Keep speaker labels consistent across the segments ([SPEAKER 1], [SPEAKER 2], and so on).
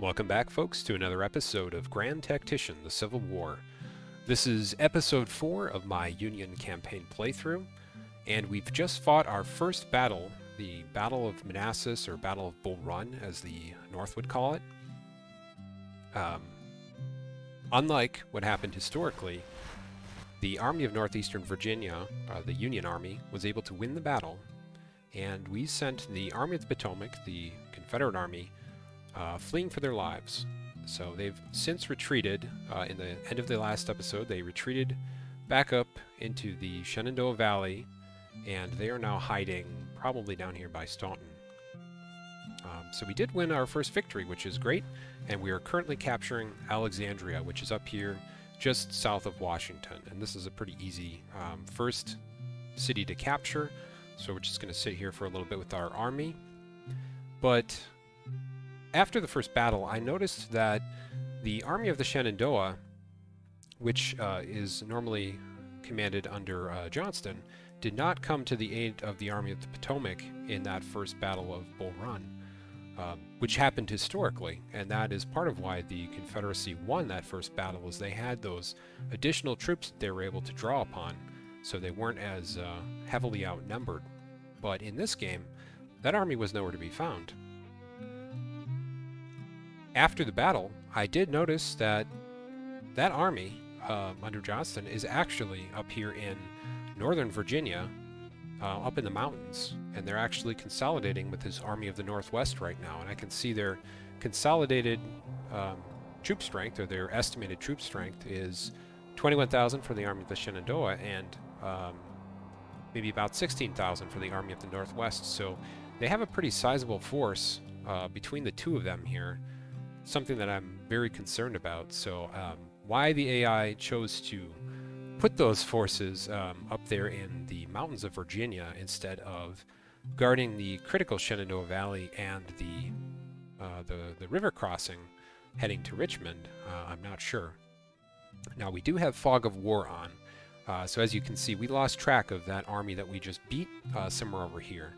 [SPEAKER 1] Welcome back, folks, to another episode of Grand Tactician The Civil War. This is episode 4 of my Union campaign playthrough, and we've just fought our first battle, the Battle of Manassas, or Battle of Bull Run, as the North would call it. Um, unlike what happened historically, the Army of Northeastern Virginia, uh, the Union Army, was able to win the battle, and we sent the Army of the Potomac, the Confederate Army, uh, fleeing for their lives. So they've since retreated. Uh, in the end of the last episode, they retreated back up into the Shenandoah Valley, and they are now hiding probably down here by Staunton. Um, so we did win our first victory, which is great, and we are currently capturing Alexandria, which is up here just south of Washington. And this is a pretty easy um, first city to capture. So we're just going to sit here for a little bit with our army. But after the first battle, I noticed that the Army of the Shenandoah, which uh, is normally commanded under uh, Johnston, did not come to the aid of the Army of the Potomac in that first battle of Bull Run, um, which happened historically, and that is part of why the Confederacy won that first battle, is they had those additional troops that they were able to draw upon, so they weren't as uh, heavily outnumbered. But in this game, that army was nowhere to be found. After the battle, I did notice that that army um, under Johnston is actually up here in northern Virginia, uh, up in the mountains, and they're actually consolidating with his Army of the Northwest right now. And I can see their consolidated um, troop strength, or their estimated troop strength, is 21,000 for the Army of the Shenandoah and um, maybe about 16,000 for the Army of the Northwest. So they have a pretty sizable force uh, between the two of them here something that I'm very concerned about. So um, why the AI chose to put those forces um, up there in the mountains of Virginia instead of guarding the critical Shenandoah Valley and the uh, the, the river crossing heading to Richmond, uh, I'm not sure. Now we do have fog of war on, uh, so as you can see, we lost track of that army that we just beat uh, somewhere over here.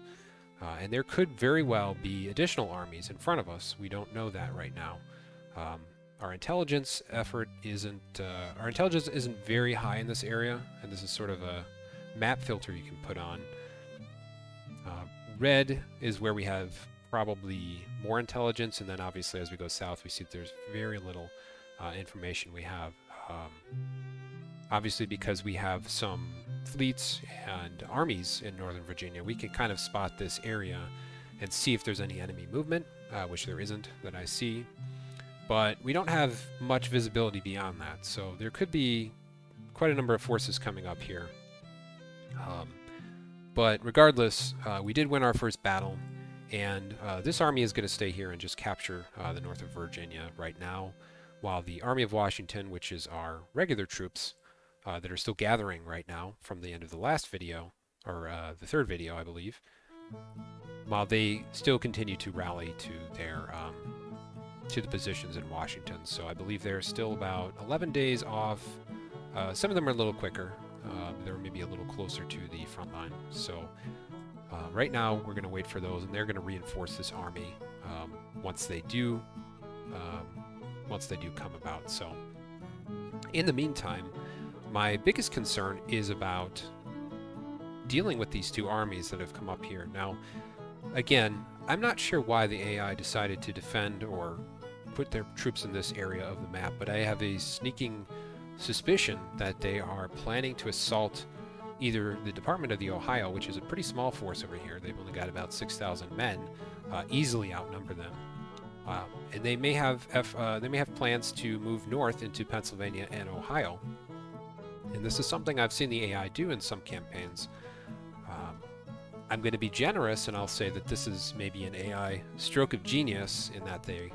[SPEAKER 1] Uh, and there could very well be additional armies in front of us. We don't know that right now. Um, our intelligence effort isn't uh, our intelligence isn't very high in this area, and this is sort of a map filter you can put on. Uh, red is where we have probably more intelligence, and then obviously as we go south, we see there's very little uh, information we have. Um, obviously, because we have some fleets and armies in Northern Virginia, we can kind of spot this area and see if there's any enemy movement, uh, which there isn't that I see. But we don't have much visibility beyond that, so there could be quite a number of forces coming up here. Um, but regardless, uh, we did win our first battle, and uh, this army is going to stay here and just capture uh, the north of Virginia right now, while the Army of Washington, which is our regular troops, uh, that are still gathering right now from the end of the last video, or uh, the third video, I believe, while they still continue to rally to their um, to the positions in Washington. So I believe they're still about 11 days off. Uh, some of them are a little quicker. Uh, they're maybe a little closer to the front line. So uh, right now we're going to wait for those, and they're going to reinforce this army um, once they do um, once they do come about. So in the meantime, my biggest concern is about dealing with these two armies that have come up here. Now, again, I'm not sure why the AI decided to defend or put their troops in this area of the map, but I have a sneaking suspicion that they are planning to assault either the Department of the Ohio, which is a pretty small force over here, they've only got about 6,000 men, uh, easily outnumber them. Uh, and they may have F, uh, they may have plans to move north into Pennsylvania and Ohio, and this is something I've seen the AI do in some campaigns. Um, I'm going to be generous and I'll say that this is maybe an AI stroke of genius in that they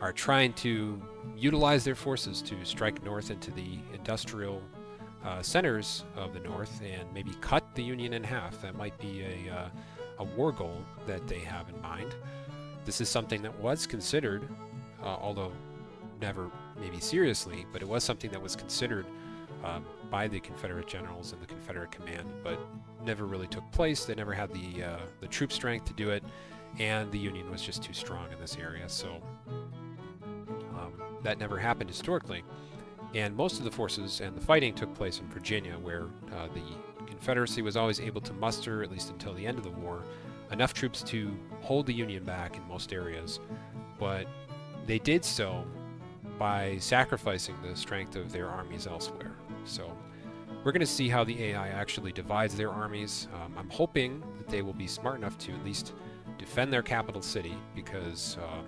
[SPEAKER 1] are trying to utilize their forces to strike north into the industrial uh, centers of the north and maybe cut the Union in half. That might be a, uh, a war goal that they have in mind. This is something that was considered, uh, although never maybe seriously, but it was something that was considered um, by the Confederate generals and the Confederate command, but never really took place. They never had the uh, the troop strength to do it, and the Union was just too strong in this area. So that never happened historically. And most of the forces and the fighting took place in Virginia, where uh, the Confederacy was always able to muster, at least until the end of the war, enough troops to hold the Union back in most areas. But they did so by sacrificing the strength of their armies elsewhere. So we're going to see how the AI actually divides their armies. Um, I'm hoping that they will be smart enough to at least defend their capital city, because um,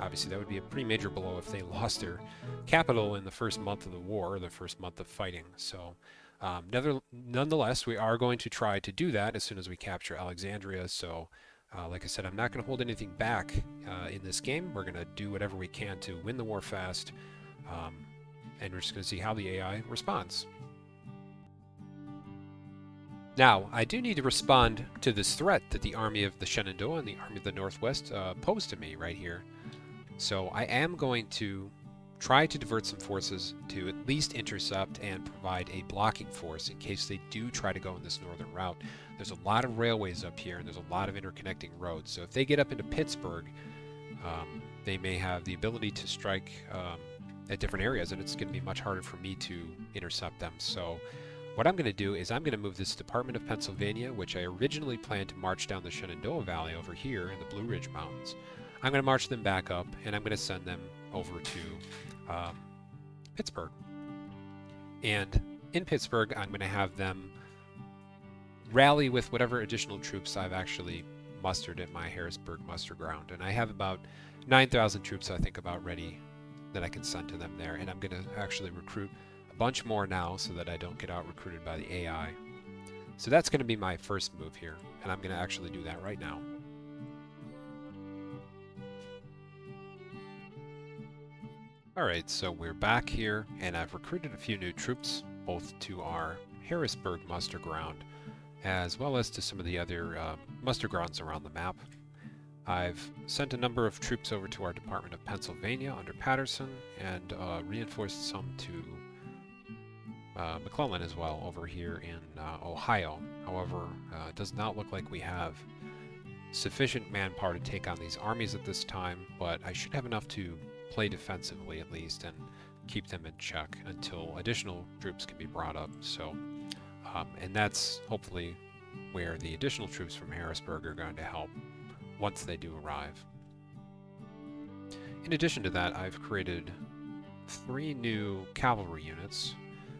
[SPEAKER 1] obviously that would be a pretty major blow if they lost their capital in the first month of the war, the first month of fighting. So um, nonetheless, we are going to try to do that as soon as we capture Alexandria. So uh, like I said, I'm not going to hold anything back uh, in this game. We're going to do whatever we can to win the war fast, um, and we're just going to see how the AI responds. Now, I do need to respond to this threat that the army of the Shenandoah and the army of the Northwest uh, pose to me right here. So I am going to try to divert some forces to at least intercept and provide a blocking force in case they do try to go in this northern route. There's a lot of railways up here and there's a lot of interconnecting roads. So if they get up into Pittsburgh, um, they may have the ability to strike um, at different areas and it's going to be much harder for me to intercept them. So what I'm going to do is I'm going to move this Department of Pennsylvania, which I originally planned to march down the Shenandoah Valley over here in the Blue Ridge Mountains. I'm going to march them back up and I'm going to send them over to um, Pittsburgh. And in Pittsburgh, I'm going to have them rally with whatever additional troops I've actually mustered at my Harrisburg muster ground. And I have about 9,000 troops, I think, about ready that I can send to them there. And I'm going to actually recruit a bunch more now so that I don't get out recruited by the AI. So that's going to be my first move here. And I'm going to actually do that right now. Alright, so we're back here, and I've recruited a few new troops, both to our Harrisburg muster ground, as well as to some of the other uh, muster grounds around the map. I've sent a number of troops over to our Department of Pennsylvania under Patterson, and uh, reinforced some to uh, McClellan as well over here in uh, Ohio. However, uh, it does not look like we have sufficient manpower to take on these armies at this time, but I should have enough to play defensively at least and keep them in check until additional troops can be brought up. So, um, and that's hopefully where the additional troops from Harrisburg are going to help once they do arrive. In addition to that, I've created three new cavalry units,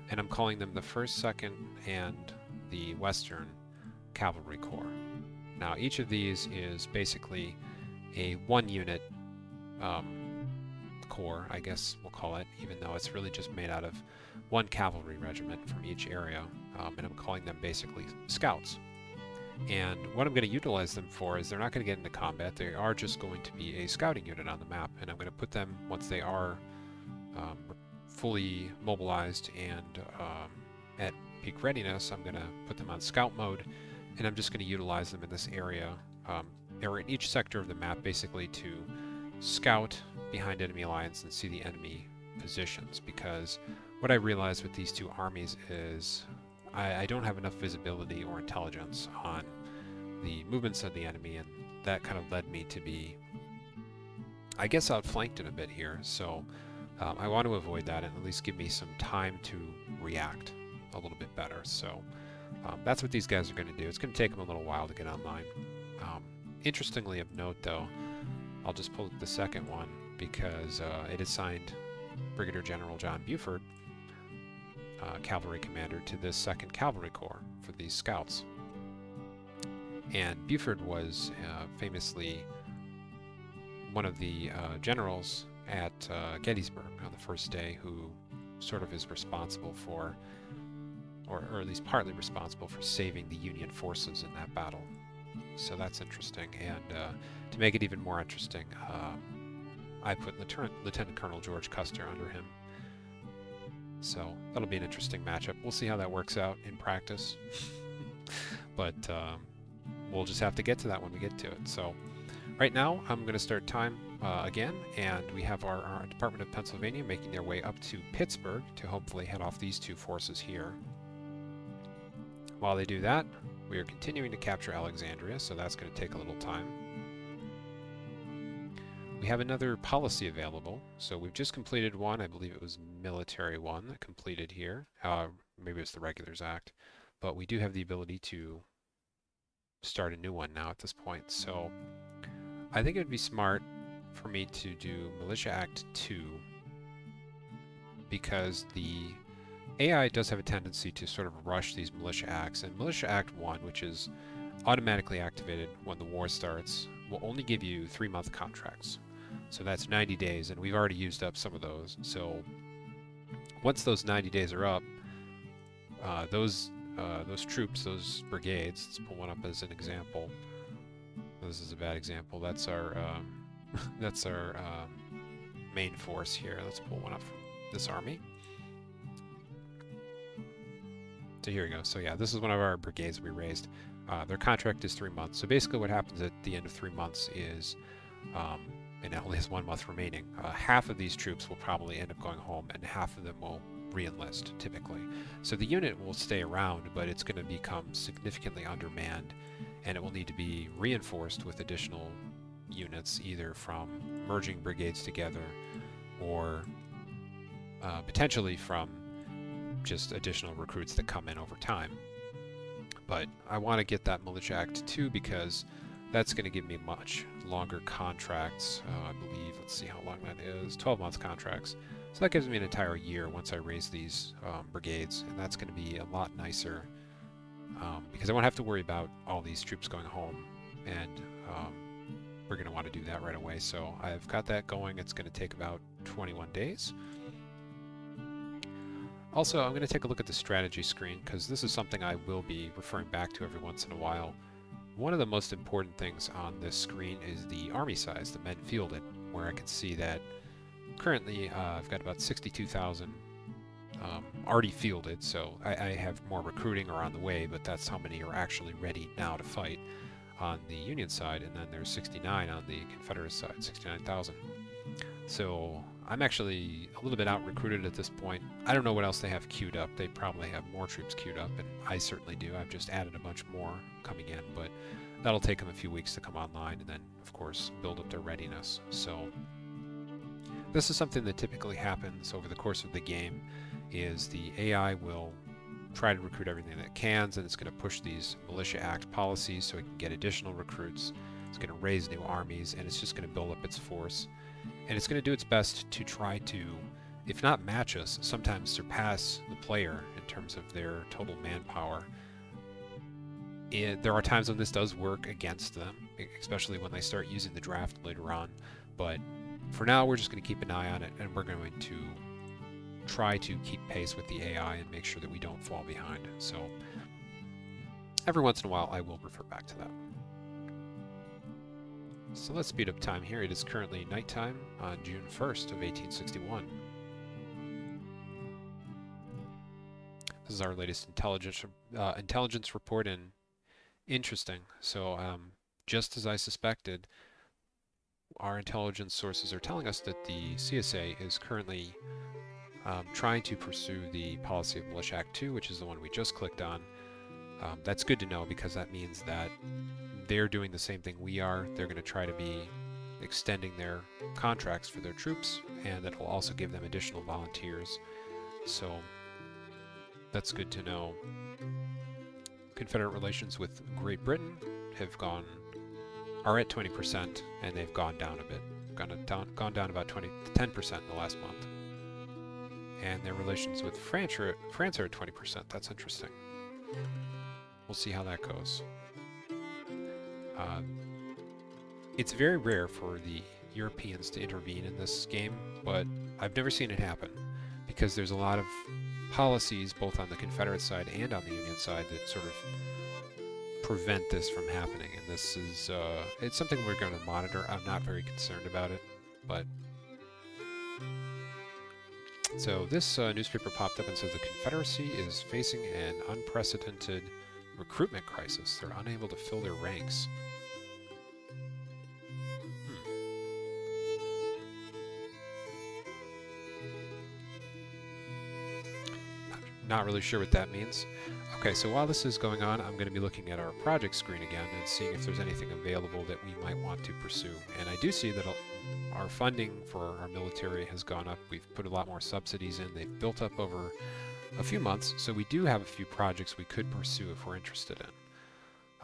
[SPEAKER 1] and I'm calling them the 1st, 2nd, and the Western Cavalry Corps. Now, each of these is basically a one unit um, corps, I guess we'll call it, even though it's really just made out of one cavalry regiment from each area, um, and I'm calling them basically scouts. And what I'm going to utilize them for is they're not going to get into combat, they are just going to be a scouting unit on the map, and I'm going to put them, once they are um, fully mobilized and um, at peak readiness, I'm going to put them on scout mode, and I'm just going to utilize them in this area, um, or in each sector of the map, basically to scout behind enemy lines and see the enemy positions because what I realized with these two armies is I, I, don't have enough visibility or intelligence on the movements of the enemy and that kind of led me to be I guess outflanked in a bit here. So um, I want to avoid that and at least give me some time to react a little bit better. So um, that's what these guys are going to do. It's going to take them a little while to get online. Um, interestingly of note though I'll just pull the second one because uh, it assigned Brigadier General John Buford, uh, cavalry commander, to this 2nd Cavalry Corps for these scouts. And Buford was uh, famously one of the uh, generals at uh, Gettysburg on the first day who sort of is responsible for, or, or at least partly responsible for saving the Union forces in that battle. So that's interesting. And uh, to make it even more interesting, um, I put Lieutenant Colonel George Custer under him. So that'll be an interesting matchup. We'll see how that works out in practice. but um, we'll just have to get to that when we get to it. So right now I'm going to start time uh, again, and we have our, our Department of Pennsylvania making their way up to Pittsburgh to hopefully head off these two forces here. While they do that, we are continuing to capture Alexandria, so that's going to take a little time. We have another policy available. So we've just completed one. I believe it was military one that completed here. Uh, maybe it's the Regulars Act. But we do have the ability to start a new one now at this point. So I think it would be smart for me to do Militia Act 2 because the AI does have a tendency to sort of rush these militia acts, and Militia Act 1, which is automatically activated when the war starts, will only give you three month contracts. So that's 90 days, and we've already used up some of those. So once those 90 days are up, uh, those uh, those troops, those brigades, let's pull one up as an example. This is a bad example. That's our um, that's our uh, main force here. Let's pull one up from this army. So here we go. So yeah, this is one of our brigades we raised. Uh, their contract is three months. So basically what happens at the end of three months is, um, and it only has one month remaining, uh, half of these troops will probably end up going home and half of them will re-enlist typically. So the unit will stay around, but it's going to become significantly undermanned and it will need to be reinforced with additional units either from merging brigades together or uh, potentially from just additional recruits that come in over time. But I want to get that Militia Act 2 because that's going to give me much longer contracts. Uh, I believe, let's see how long that is, 12 month contracts. So that gives me an entire year once I raise these um, brigades, and that's going to be a lot nicer um, because I won't have to worry about all these troops going home, and um, we're going to want to do that right away. So I've got that going. It's going to take about 21 days. Also, I'm going to take a look at the strategy screen because this is something I will be referring back to every once in a while. One of the most important things on this screen is the army size, the men fielded, where I can see that currently uh, I've got about 62,000 um, already fielded, so I, I, have more recruiting are on the way, but that's how many are actually ready now to fight on the Union side, and then there's 69 on the Confederate side, 69,000. So I'm actually a little bit out recruited at this point. I don't know what else they have queued up. They probably have more troops queued up, and I certainly do. I've just added a bunch more coming in, but that'll take them a few weeks to come online, and then, of course, build up their readiness. So this is something that typically happens over the course of the game, is the AI will try to recruit everything that it can, and it's going to push these Militia Act policies so it can get additional recruits. It's going to raise new armies, and it's just going to build up its force and it's going to do its best to try to, if not match us, sometimes surpass the player in terms of their total manpower. It, there are times when this does work against them, especially when they start using the draft later on. But for now, we're just going to keep an eye on it, and we're going to try to keep pace with the AI and make sure that we don't fall behind. So every once in a while, I will refer back to that. So let's speed up time here. It is currently nighttime on June 1st of 1861. This is our latest intelligence uh, intelligence report, and interesting. So, um, just as I suspected, our intelligence sources are telling us that the CSA is currently um, trying to pursue the policy of Militia Act 2, which is the one we just clicked on. Um, that's good to know because that means that they're doing the same thing we are. They're going to try to be extending their contracts for their troops, and that will also give them additional volunteers. So that's good to know. Confederate relations with Great Britain have gone are at 20%, and they've gone down a bit. Gone down, gone down about 20 10% in the last month. And their relations with France are, France are at 20%. That's interesting. We'll see how that goes. Uh, it's very rare for the Europeans to intervene in this game, but I've never seen it happen because there's a lot of policies both on the Confederate side and on the Union side that sort of prevent this from happening. And this is uh, it's something we're going to monitor. I'm not very concerned about it, but so this uh, newspaper popped up and says the Confederacy is facing an unprecedented recruitment crisis. They're unable to fill their ranks. Hmm. Not really sure what that means. Okay, so while this is going on, I'm going to be looking at our project screen again and seeing if there's anything available that we might want to pursue. And I do see that our funding for our military has gone up. We've put a lot more subsidies in. They've built up over a few months, so we do have a few projects we could pursue if we're interested in.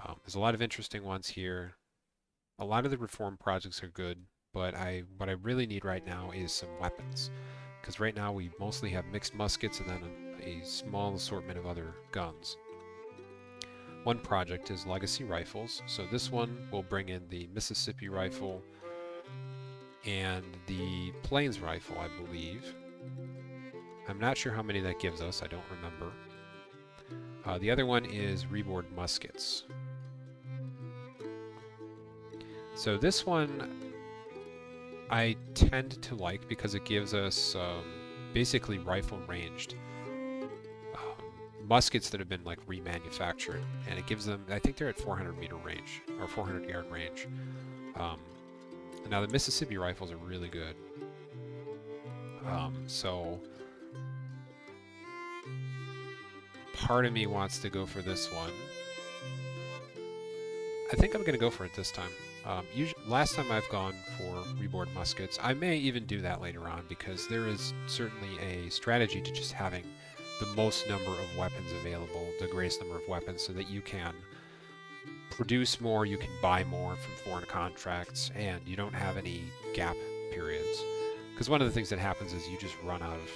[SPEAKER 1] Um, there's a lot of interesting ones here. A lot of the reform projects are good, but I what I really need right now is some weapons. Because right now we mostly have mixed muskets and then a, a small assortment of other guns. One project is Legacy Rifles, so this one will bring in the Mississippi Rifle and the Plains Rifle, I believe. I'm not sure how many that gives us, I don't remember. Uh, the other one is Rebored Muskets. So this one I tend to like because it gives us um, basically rifle ranged um, muskets that have been like remanufactured, and it gives them. I think they're at 400 meter range or 400 yard range. Um, now the Mississippi rifles are really good. Um, so part of me wants to go for this one. I think I'm going to go for it this time. Um, last time I've gone for rebored muskets, I may even do that later on because there is certainly a strategy to just having the most number of weapons available, the greatest number of weapons, so that you can produce more, you can buy more from foreign contracts, and you don't have any gap periods. Because one of the things that happens is you just run out of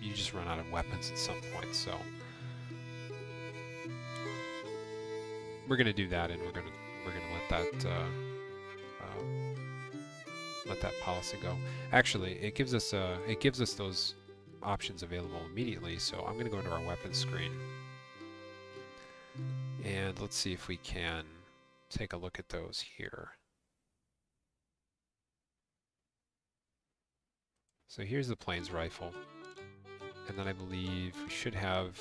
[SPEAKER 1] you just run out of weapons at some point. So we're gonna do that, and we're gonna we're gonna let that. Uh, let that policy go. Actually, it gives us uh, it gives us those options available immediately. So I'm going to go into our weapons screen, and let's see if we can take a look at those here. So here's the plains rifle, and then I believe we should have.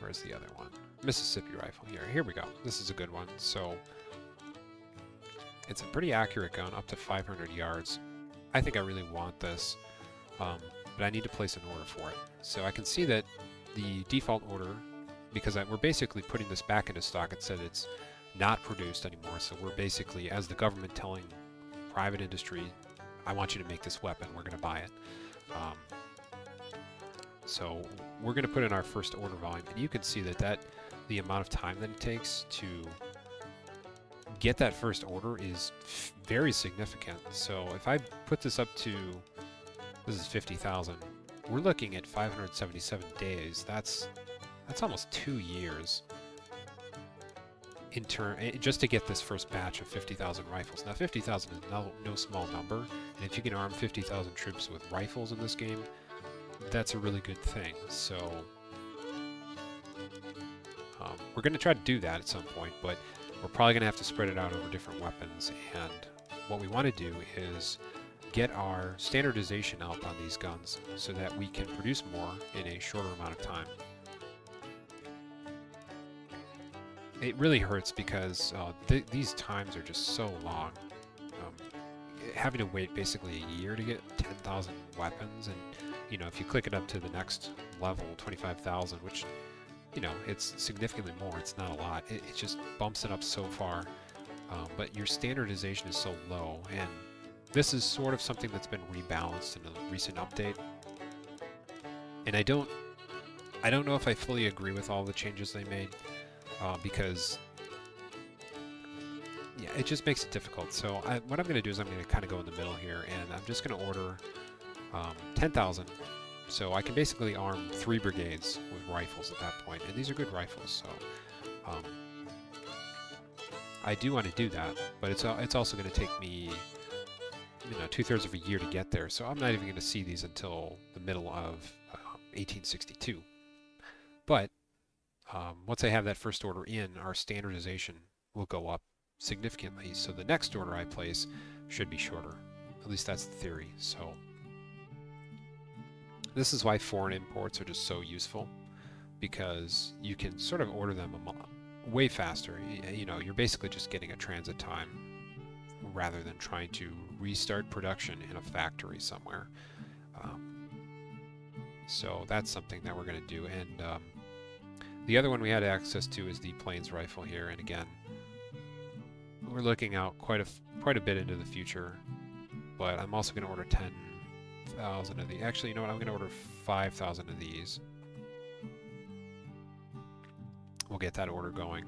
[SPEAKER 1] Where's the other one? Mississippi rifle here. Here we go. This is a good one. So it's a pretty accurate gun, up to 500 yards. I think I really want this, um, but I need to place an order for it. So I can see that the default order, because I, we're basically putting this back into stock, it said it's not produced anymore. So we're basically, as the government telling private industry, I want you to make this weapon, we're going to buy it. Um, so we're going to put in our first order volume, and you can see that, that the amount of time that it takes to get that first order is very significant. So if I put this up to, this is 50,000, we're looking at 577 days. That's that's almost two years in turn eh, just to get this first batch of 50,000 rifles. Now 50,000 is no, no small number, and if you can arm 50,000 troops with rifles in this game, that's a really good thing. So um, we're going to try to do that at some point, but we're probably going to have to spread it out over different weapons, and what we want to do is get our standardization up on these guns so that we can produce more in a shorter amount of time. It really hurts because uh, th these times are just so long. Um, having to wait basically a year to get 10,000 weapons, and you know, if you click it up to the next level, 25,000, which you know, it's significantly more. It's not a lot. It, it just bumps it up so far. Um, but your standardization is so low, and this is sort of something that's been rebalanced in a recent update. And I don't, I don't know if I fully agree with all the changes they made, uh, because yeah, it just makes it difficult. So I, what I'm going to do is I'm going to kind of go in the middle here, and I'm just going to order um, 10,000 so I can basically arm three brigades with rifles at that point, and these are good rifles, so um, I do want to do that, but it's, it's also going to take me you know, two-thirds of a year to get there, so I'm not even going to see these until the middle of uh, 1862. But um, once I have that first order in, our standardization will go up significantly, so the next order I place should be shorter. At least that's the theory, so this is why foreign imports are just so useful because you can sort of order them way faster. You know, you're basically just getting a transit time rather than trying to restart production in a factory somewhere. Um, so that's something that we're going to do. And um, the other one we had access to is the Plains rifle here. And again, we're looking out quite a quite a bit into the future. But I'm also going to order 10,000 of these. Actually, you know what? I'm going to order 5,000 of these. We'll get that order going.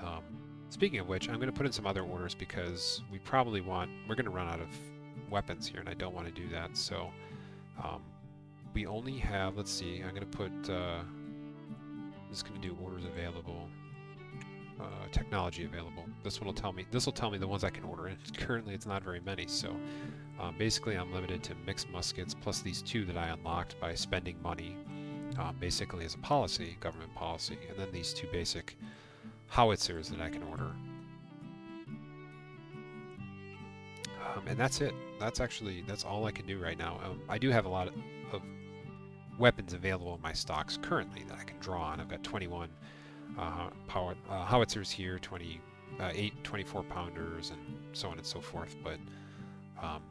[SPEAKER 1] Um, speaking of which, I'm going to put in some other orders because we probably want... We're going to run out of weapons here, and I don't want to do that. So um, we only have... Let's see. I'm going to put... Uh, I'm just going to do orders available uh, technology available. This one will tell me. This will tell me the ones I can order, and currently it's not very many. So um, basically, I'm limited to mixed muskets plus these two that I unlocked by spending money, um, basically as a policy, government policy, and then these two basic howitzers that I can order. Um, and that's it. That's actually that's all I can do right now. Um, I do have a lot of, of weapons available in my stocks currently that I can draw on. I've got 21 uh, power, uh, howitzers here, 28, uh, 24 pounders, and so on and so forth. But um,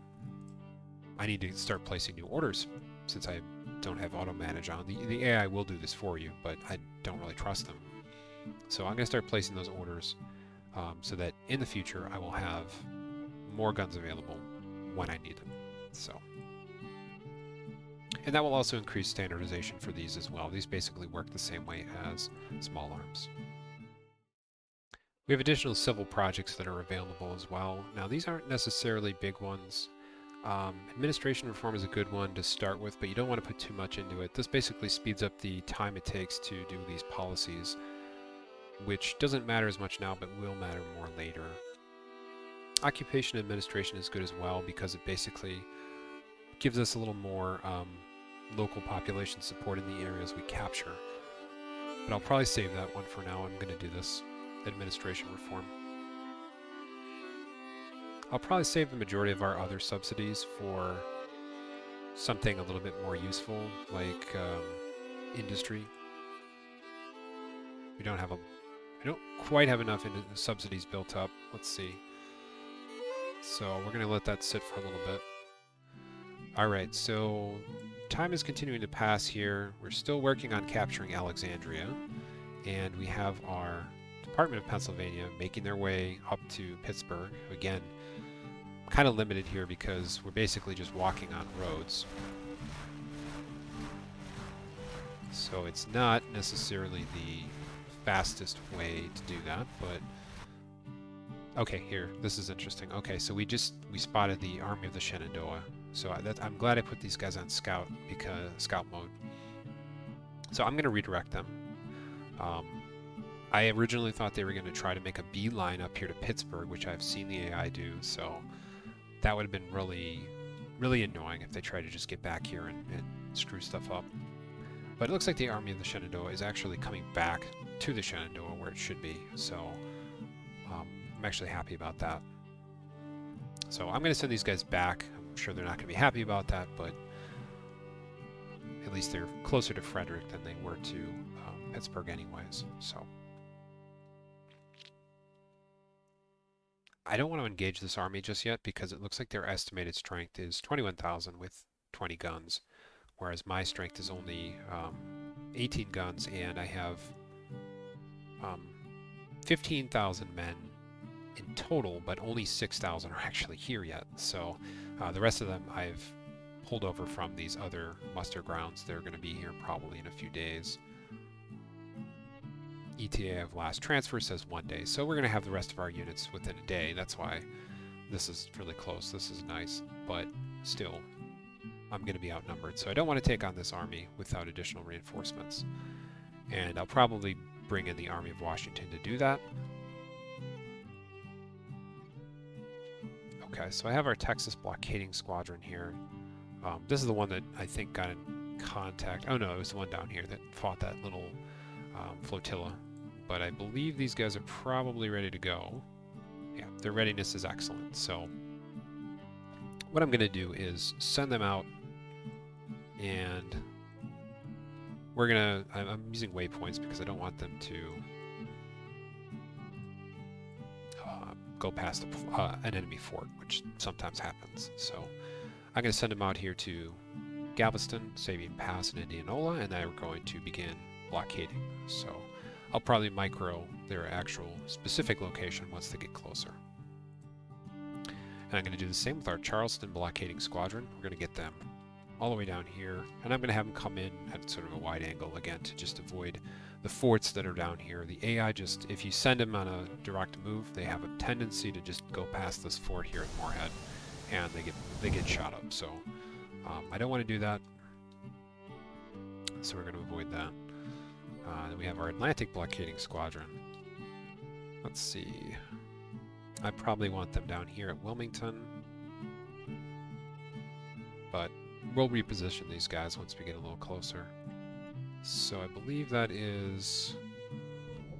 [SPEAKER 1] I need to start placing new orders since I don't have auto manage on. The, the AI will do this for you, but I don't really trust them. So I'm going to start placing those orders um, so that in the future I will have more guns available when I need them. So. And that will also increase standardization for these as well. These basically work the same way as small arms. We have additional civil projects that are available as well. Now these aren't necessarily big ones. Um, administration reform is a good one to start with, but you don't want to put too much into it. This basically speeds up the time it takes to do these policies, which doesn't matter as much now, but will matter more later. Occupation administration is good as well because it basically gives us a little more um, local population support in the areas we capture. But I'll probably save that one for now. I'm going to do this administration reform. I'll probably save the majority of our other subsidies for something a little bit more useful, like um, industry. We don't have a, we don't quite have enough in subsidies built up. Let's see. So we're going to let that sit for a little bit. All right, so time is continuing to pass here. We're still working on capturing Alexandria, and we have our Department of Pennsylvania making their way up to Pittsburgh. Again, kind of limited here because we're basically just walking on roads. So it's not necessarily the fastest way to do that, but okay, here, this is interesting. Okay, so we just, we spotted the Army of the Shenandoah. So I, that, I'm glad I put these guys on scout because scout mode. So I'm going to redirect them. Um, I originally thought they were going to try to make a beeline up here to Pittsburgh, which I've seen the AI do. So that would have been really, really annoying if they tried to just get back here and, and screw stuff up. But it looks like the Army of the Shenandoah is actually coming back to the Shenandoah where it should be. So um, I'm actually happy about that. So I'm going to send these guys back. I'm sure they're not going to be happy about that, but at least they're closer to Frederick than they were to um, Pittsburgh anyways. So I don't want to engage this army just yet because it looks like their estimated strength is 21,000 with 20 guns, whereas my strength is only um, 18 guns and I have um, 15,000 men in total, but only 6,000 are actually here yet. So uh, the rest of them I've pulled over from these other muster grounds. They're going to be here probably in a few days. ETA of last transfer says one day, so we're going to have the rest of our units within a day. That's why this is really close. This is nice, but still, I'm going to be outnumbered. So I don't want to take on this army without additional reinforcements. And I'll probably bring in the Army of Washington to do that. Okay, so I have our Texas blockading squadron here. Um, this is the one that I think got in contact. Oh no, it was the one down here that fought that little um, flotilla. But I believe these guys are probably ready to go. Yeah, their readiness is excellent. So what I'm going to do is send them out and we're going to... I'm using waypoints because I don't want them to go past a, uh, an enemy fort, which sometimes happens. So I'm going to send them out here to Galveston, Sabine Pass, and Indianola, and then we're going to begin blockading. So I'll probably micro their actual specific location once they get closer. And I'm going to do the same with our Charleston blockading squadron. We're going to get them all the way down here, and I'm going to have them come in at sort of a wide angle again to just avoid the forts that are down here. The AI just, if you send them on a direct move, they have a tendency to just go past this fort here at Morehead, and they get they get shot up. So um, I don't want to do that. So we're going to avoid that. Uh, then we have our Atlantic blockading squadron. Let's see. I probably want them down here at Wilmington. But we'll reposition these guys once we get a little closer. So I believe that is...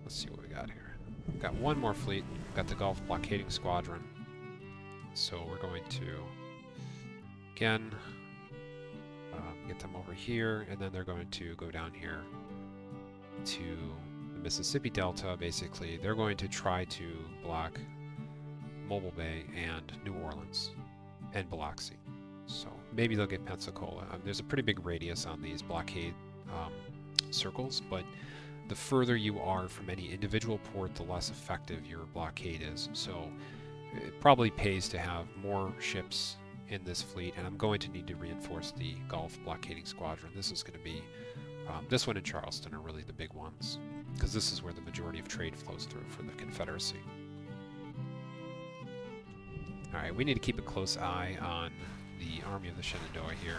[SPEAKER 1] Let's see what we got here. We've got one more fleet. We've got the Gulf blockading squadron. So we're going to, again, um, get them over here, and then they're going to go down here to the Mississippi Delta, basically. They're going to try to block Mobile Bay and New Orleans and Biloxi. So maybe they'll get Pensacola. Um, there's a pretty big radius on these blockade um, circles, but the further you are from any individual port, the less effective your blockade is. So it probably pays to have more ships in this fleet, and I'm going to need to reinforce the Gulf blockading squadron. This is going to be, um, this one in Charleston are really the big ones, because this is where the majority of trade flows through for the Confederacy. Alright, we need to keep a close eye on the Army of the Shenandoah here,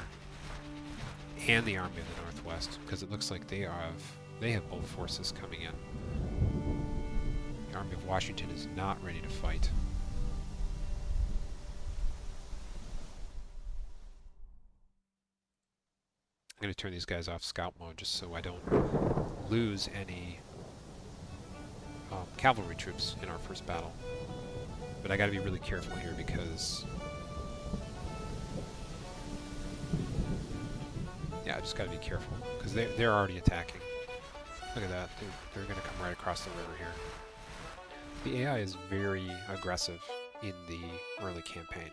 [SPEAKER 1] and the Army of the Northwest, because it looks like they have, they have both forces coming in. The Army of Washington is not ready to fight. I'm going to turn these guys off scout mode just so I don't lose any um, cavalry troops in our first battle. But I got to be really careful here because... Yeah, I just got to be careful because they're, they're already attacking. Look at that. They're, they're to come right across the river here. The AI is very aggressive in the early campaign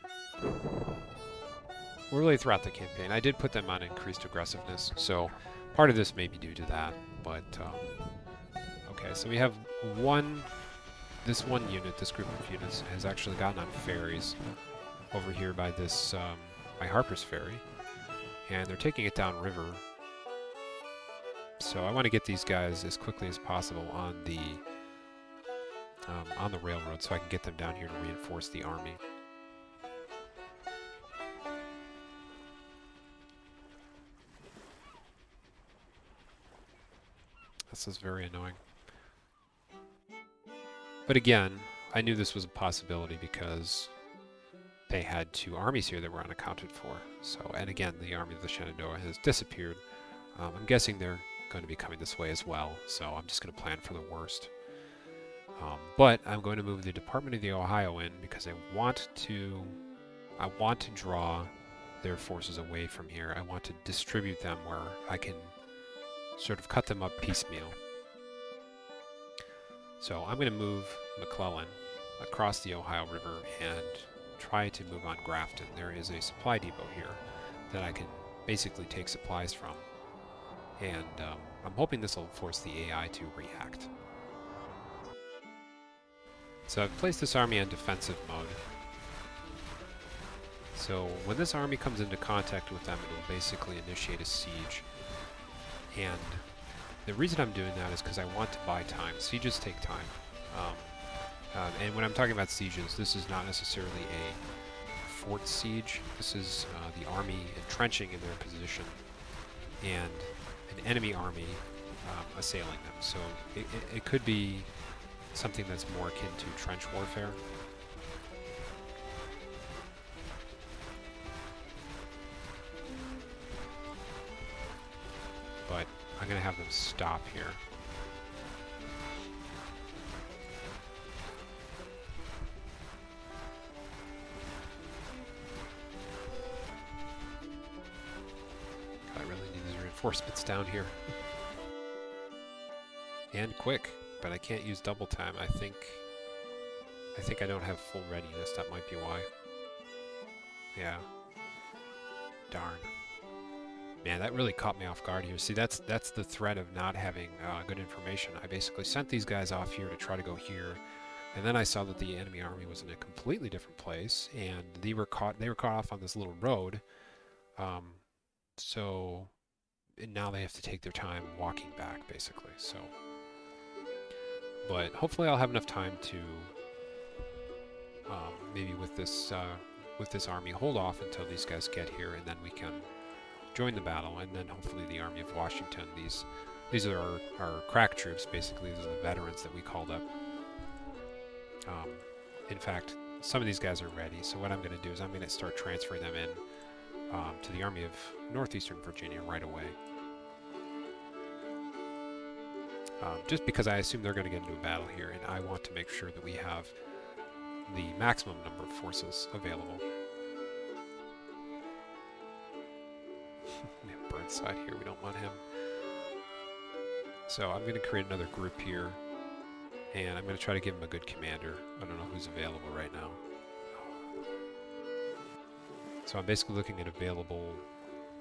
[SPEAKER 1] really throughout the campaign. I did put them on increased aggressiveness, so part of this may be due to that, but um, okay, so we have one, this one unit, this group of units, has actually gotten on ferries over here by this, um, by Harper's Ferry, and they're taking it down river. So I want to get these guys as quickly as possible on the um, on the railroad so I can get them down here to reinforce the army. This is very annoying. But again, I knew this was a possibility because they had two armies here that were unaccounted for. So, and again, the army of the Shenandoah has disappeared. Um, I'm guessing they're going to be coming this way as well, so I'm just going to plan for the worst. Um, but I'm going to move the Department of the Ohio in because I want to, I want to draw their forces away from here. I want to distribute them where I can sort of cut them up piecemeal. So I'm going to move McClellan across the Ohio River and try to move on Grafton. There is a supply depot here that I can basically take supplies from. And um, I'm hoping this will force the AI to react. So I've placed this army on defensive mode. So when this army comes into contact with them, it will basically initiate a siege. And the reason I'm doing that is because I want to buy time. Sieges take time. Um, um, and when I'm talking about sieges, this is not necessarily a fort siege. This is uh, the army entrenching in their position and an enemy army um, assailing them. So it, it, it could be something that's more akin to trench warfare. but I'm going to have them stop here. Reinforcements down here. and quick, but I can't use double time. I think I think I don't have full readiness. That might be why. Yeah. Darn. Man, that really caught me off guard here. See, that's that's the threat of not having uh, good information. I basically sent these guys off here to try to go here, and then I saw that the enemy army was in a completely different place, and they were caught. They were caught off on this little road. Um, so now they have to take their time walking back, basically. So, but hopefully, I'll have enough time to um, maybe with this uh, with this army hold off until these guys get here, and then we can join the battle, and then hopefully the Army of Washington. These these are our, our crack troops, basically. These are the veterans that we called up. Um, in fact, some of these guys are ready, so what I'm going to do is I'm going to start transferring them in um, to the Army of Northeastern Virginia right away. Um, just because I assume they're going to get into a battle here, and I want to make sure that we have the maximum number of forces available. Burnside here, we don't want him. So I'm going to create another group here, and I'm going to try to give him a good commander. I don't know who's available right now. So I'm basically looking at available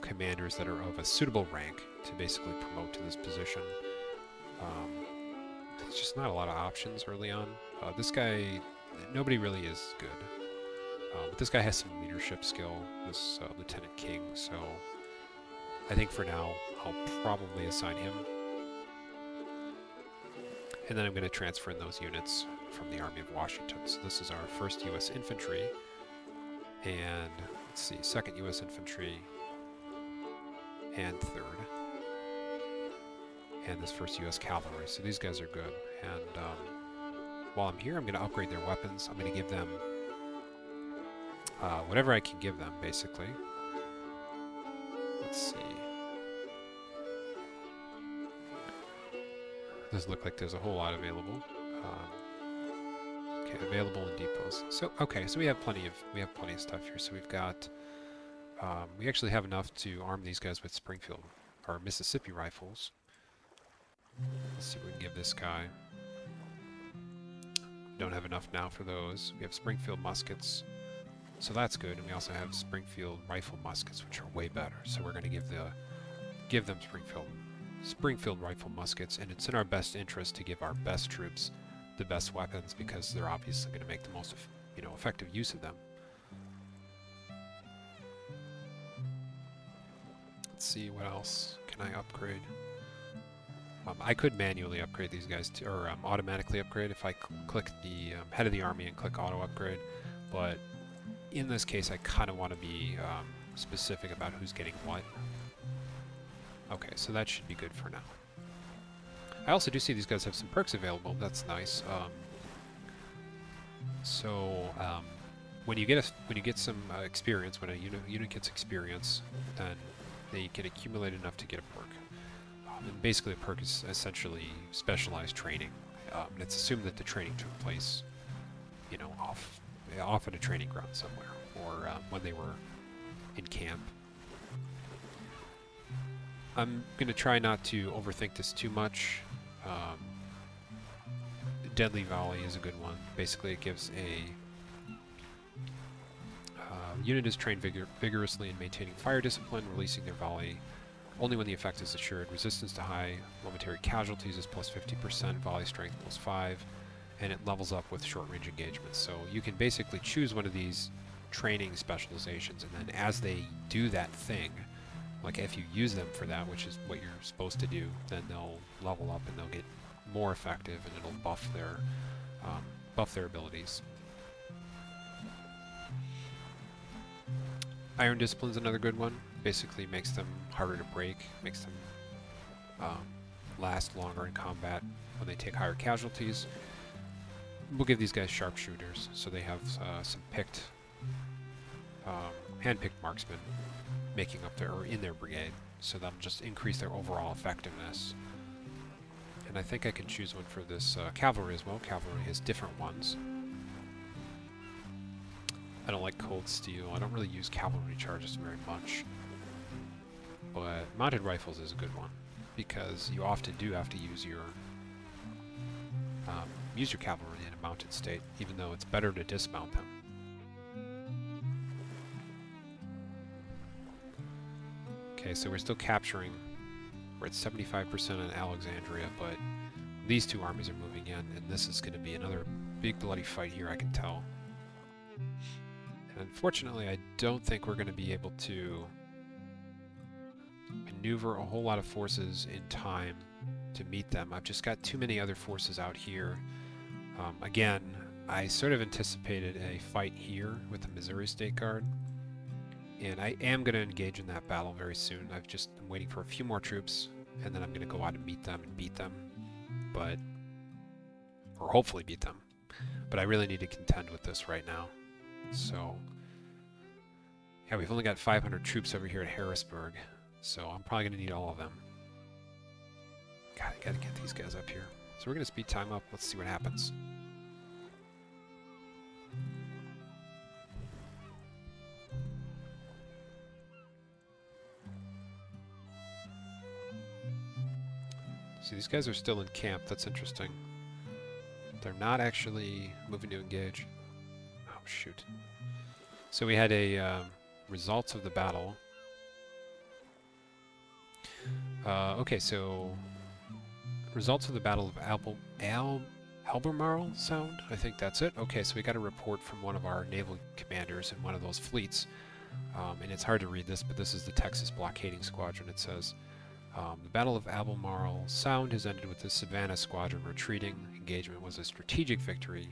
[SPEAKER 1] commanders that are of a suitable rank to basically promote to this position. Um, there's just not a lot of options early on. Uh, this guy nobody really is good. Uh, but this guy has some leadership skill, this uh, Lieutenant King, so I think for now I'll probably assign him. And then I'm going to transfer in those units from the Army of Washington. So this is our 1st U.S. Infantry, and let's see, 2nd U.S. Infantry, and 3rd. And this 1st U.S. Cavalry. So these guys are good. And um, while I'm here, I'm going to upgrade their weapons. I'm going to give them uh, whatever I can give them, basically. Let's see. Doesn't look like there's a whole lot available. Um, okay, available in depots. So okay, so we have plenty of we have plenty of stuff here. So we've got um, we actually have enough to arm these guys with Springfield or Mississippi rifles. Let's see if we can give this guy don't have enough now for those. We have Springfield muskets, so that's good. And we also have Springfield rifle muskets, which are way better. So we're going to give the give them Springfield Springfield rifle muskets, and it's in our best interest to give our best troops the best weapons because they're obviously going to make the most, you know, effective use of them. Let's see what else can I upgrade. Um, I could manually upgrade these guys, to, or um, automatically upgrade if I cl click the um, head of the army and click auto upgrade, but in this case I kind of want to be um, specific about who's getting what. Okay, so that should be good for now. I also do see these guys have some perks available, that's nice. Um, so, um, when you get a, when you get some uh, experience, when a unit, unit gets experience, then they can accumulate enough to get a perk and basically a perk is essentially specialized training. Um, and it's assumed that the training took place, you know, off off at a training ground somewhere, or um, when they were in camp. I'm going to try not to overthink this too much. Um, Deadly Volley is a good one. Basically, it gives a uh, unit is trained vigor vigorously in maintaining fire discipline, releasing their volley only when the effect is assured. Resistance to high momentary casualties is plus 50%, volley strength plus 5, and it levels up with short-range engagements. So you can basically choose one of these training specializations, and then as they do that thing, like if you use them for that, which is what you're supposed to do, then they'll level up and they'll get more effective, and it'll buff their um, buff their abilities. Iron Discipline's another good one basically makes them harder to break, makes them um, last longer in combat when they take higher casualties. We'll give these guys sharpshooters, so they have uh, some picked, um, hand-picked marksmen making up their, or in their brigade, so that'll just increase their overall effectiveness. And I think I can choose one for this uh, cavalry as well. Cavalry has different ones. I don't like cold steel. I don't really use cavalry charges very much but mounted rifles is a good one because you often do have to use your um, use your cavalry in a mounted state, even though it's better to dismount them. Okay, so we're still capturing. We're at 75% in Alexandria, but these two armies are moving in, and this is going to be another big bloody fight here, I can tell. And unfortunately, I don't think we're going to be able to maneuver a whole lot of forces in time to meet them. I've just got too many other forces out here. Um, again, I sort of anticipated a fight here with the Missouri State Guard, and I am going to engage in that battle very soon. I've just I'm waiting for a few more troops, and then I'm going to go out and meet them and beat them, but or hopefully beat them. But I really need to contend with this right now. So, yeah, we've only got 500 troops over here at Harrisburg, so I'm probably going to need all of them. God, I got to get these guys up here. So we're going to speed time up. Let's see what happens. See, these guys are still in camp. That's interesting. They're not actually moving to engage. Oh, shoot. So we had a um, results of the battle. Uh, okay, so results of the Battle of Albel, Al, Albemarle Sound? I think that's it. Okay, so we got a report from one of our naval commanders in one of those fleets. Um, and it's hard to read this, but this is the Texas Blockading Squadron. It says, um, the Battle of Albemarle Sound has ended with the Savannah Squadron retreating. Engagement was a strategic victory.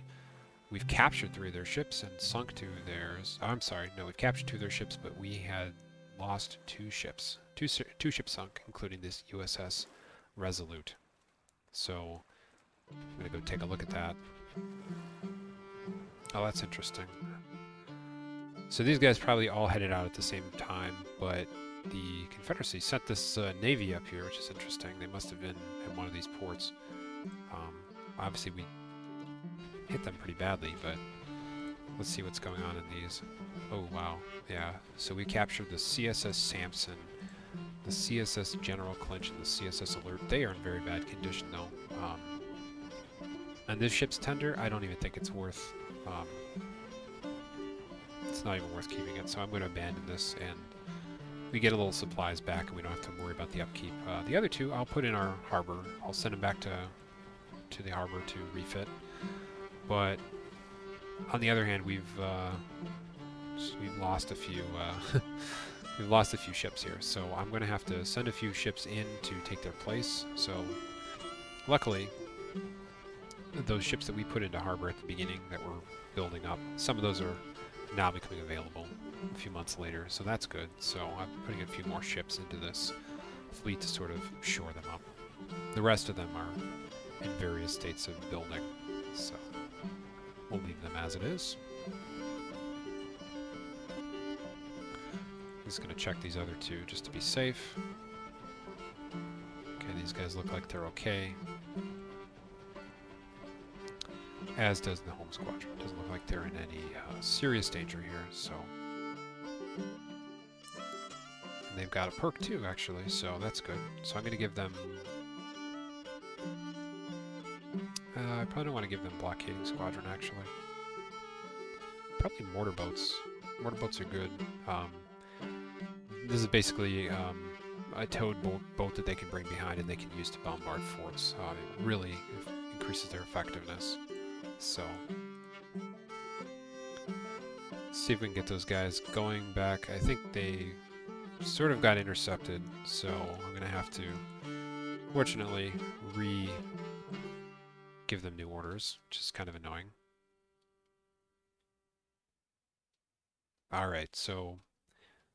[SPEAKER 1] We've captured three of their ships and sunk two of theirs. I'm sorry, no, we've captured two of their ships, but we had lost two ships. Two, two ships sunk, including this USS Resolute. So, I'm going to go take a look at that. Oh, that's interesting. So these guys probably all headed out at the same time, but the Confederacy sent this uh, navy up here, which is interesting. They must have been in one of these ports. Um, obviously, we hit them pretty badly, but let's see what's going on in these. Oh, wow. Yeah, so we captured the CSS Sampson, the CSS General Clinch, and the CSS Alert. They are in very bad condition, though. Um, and this ship's tender, I don't even think it's worth... Um, it's not even worth keeping it, so I'm going to abandon this and we get a little supplies back and we don't have to worry about the upkeep. Uh, the other two, I'll put in our harbor. I'll send them back to to the harbor to refit. But on the other hand, we've uh, we've lost a few uh, we've lost a few ships here. So I'm going to have to send a few ships in to take their place. So luckily, those ships that we put into harbor at the beginning that were building up, some of those are now becoming available a few months later, so that's good. So I'm putting a few more ships into this fleet to sort of shore them up. The rest of them are in various states of building, so we'll leave them as it is. Just gonna check these other two just to be safe. Okay, these guys look like they're okay. As does the home squadron. It doesn't look like they're in any uh, serious danger here, so and they've got a perk too, actually, so that's good. So I'm going to give them... Uh, I probably don't want to give them Blockading Squadron, actually. Probably mortar boats. Mortar boats are good. Um, this is basically um, a towed boat, boat, that they can bring behind and they can use to bombard forts. Uh, it really increases their effectiveness. So, see if we can get those guys going back. I think they sort of got intercepted, so I'm going to have to, fortunately, re give them new orders, which is kind of annoying. Alright, so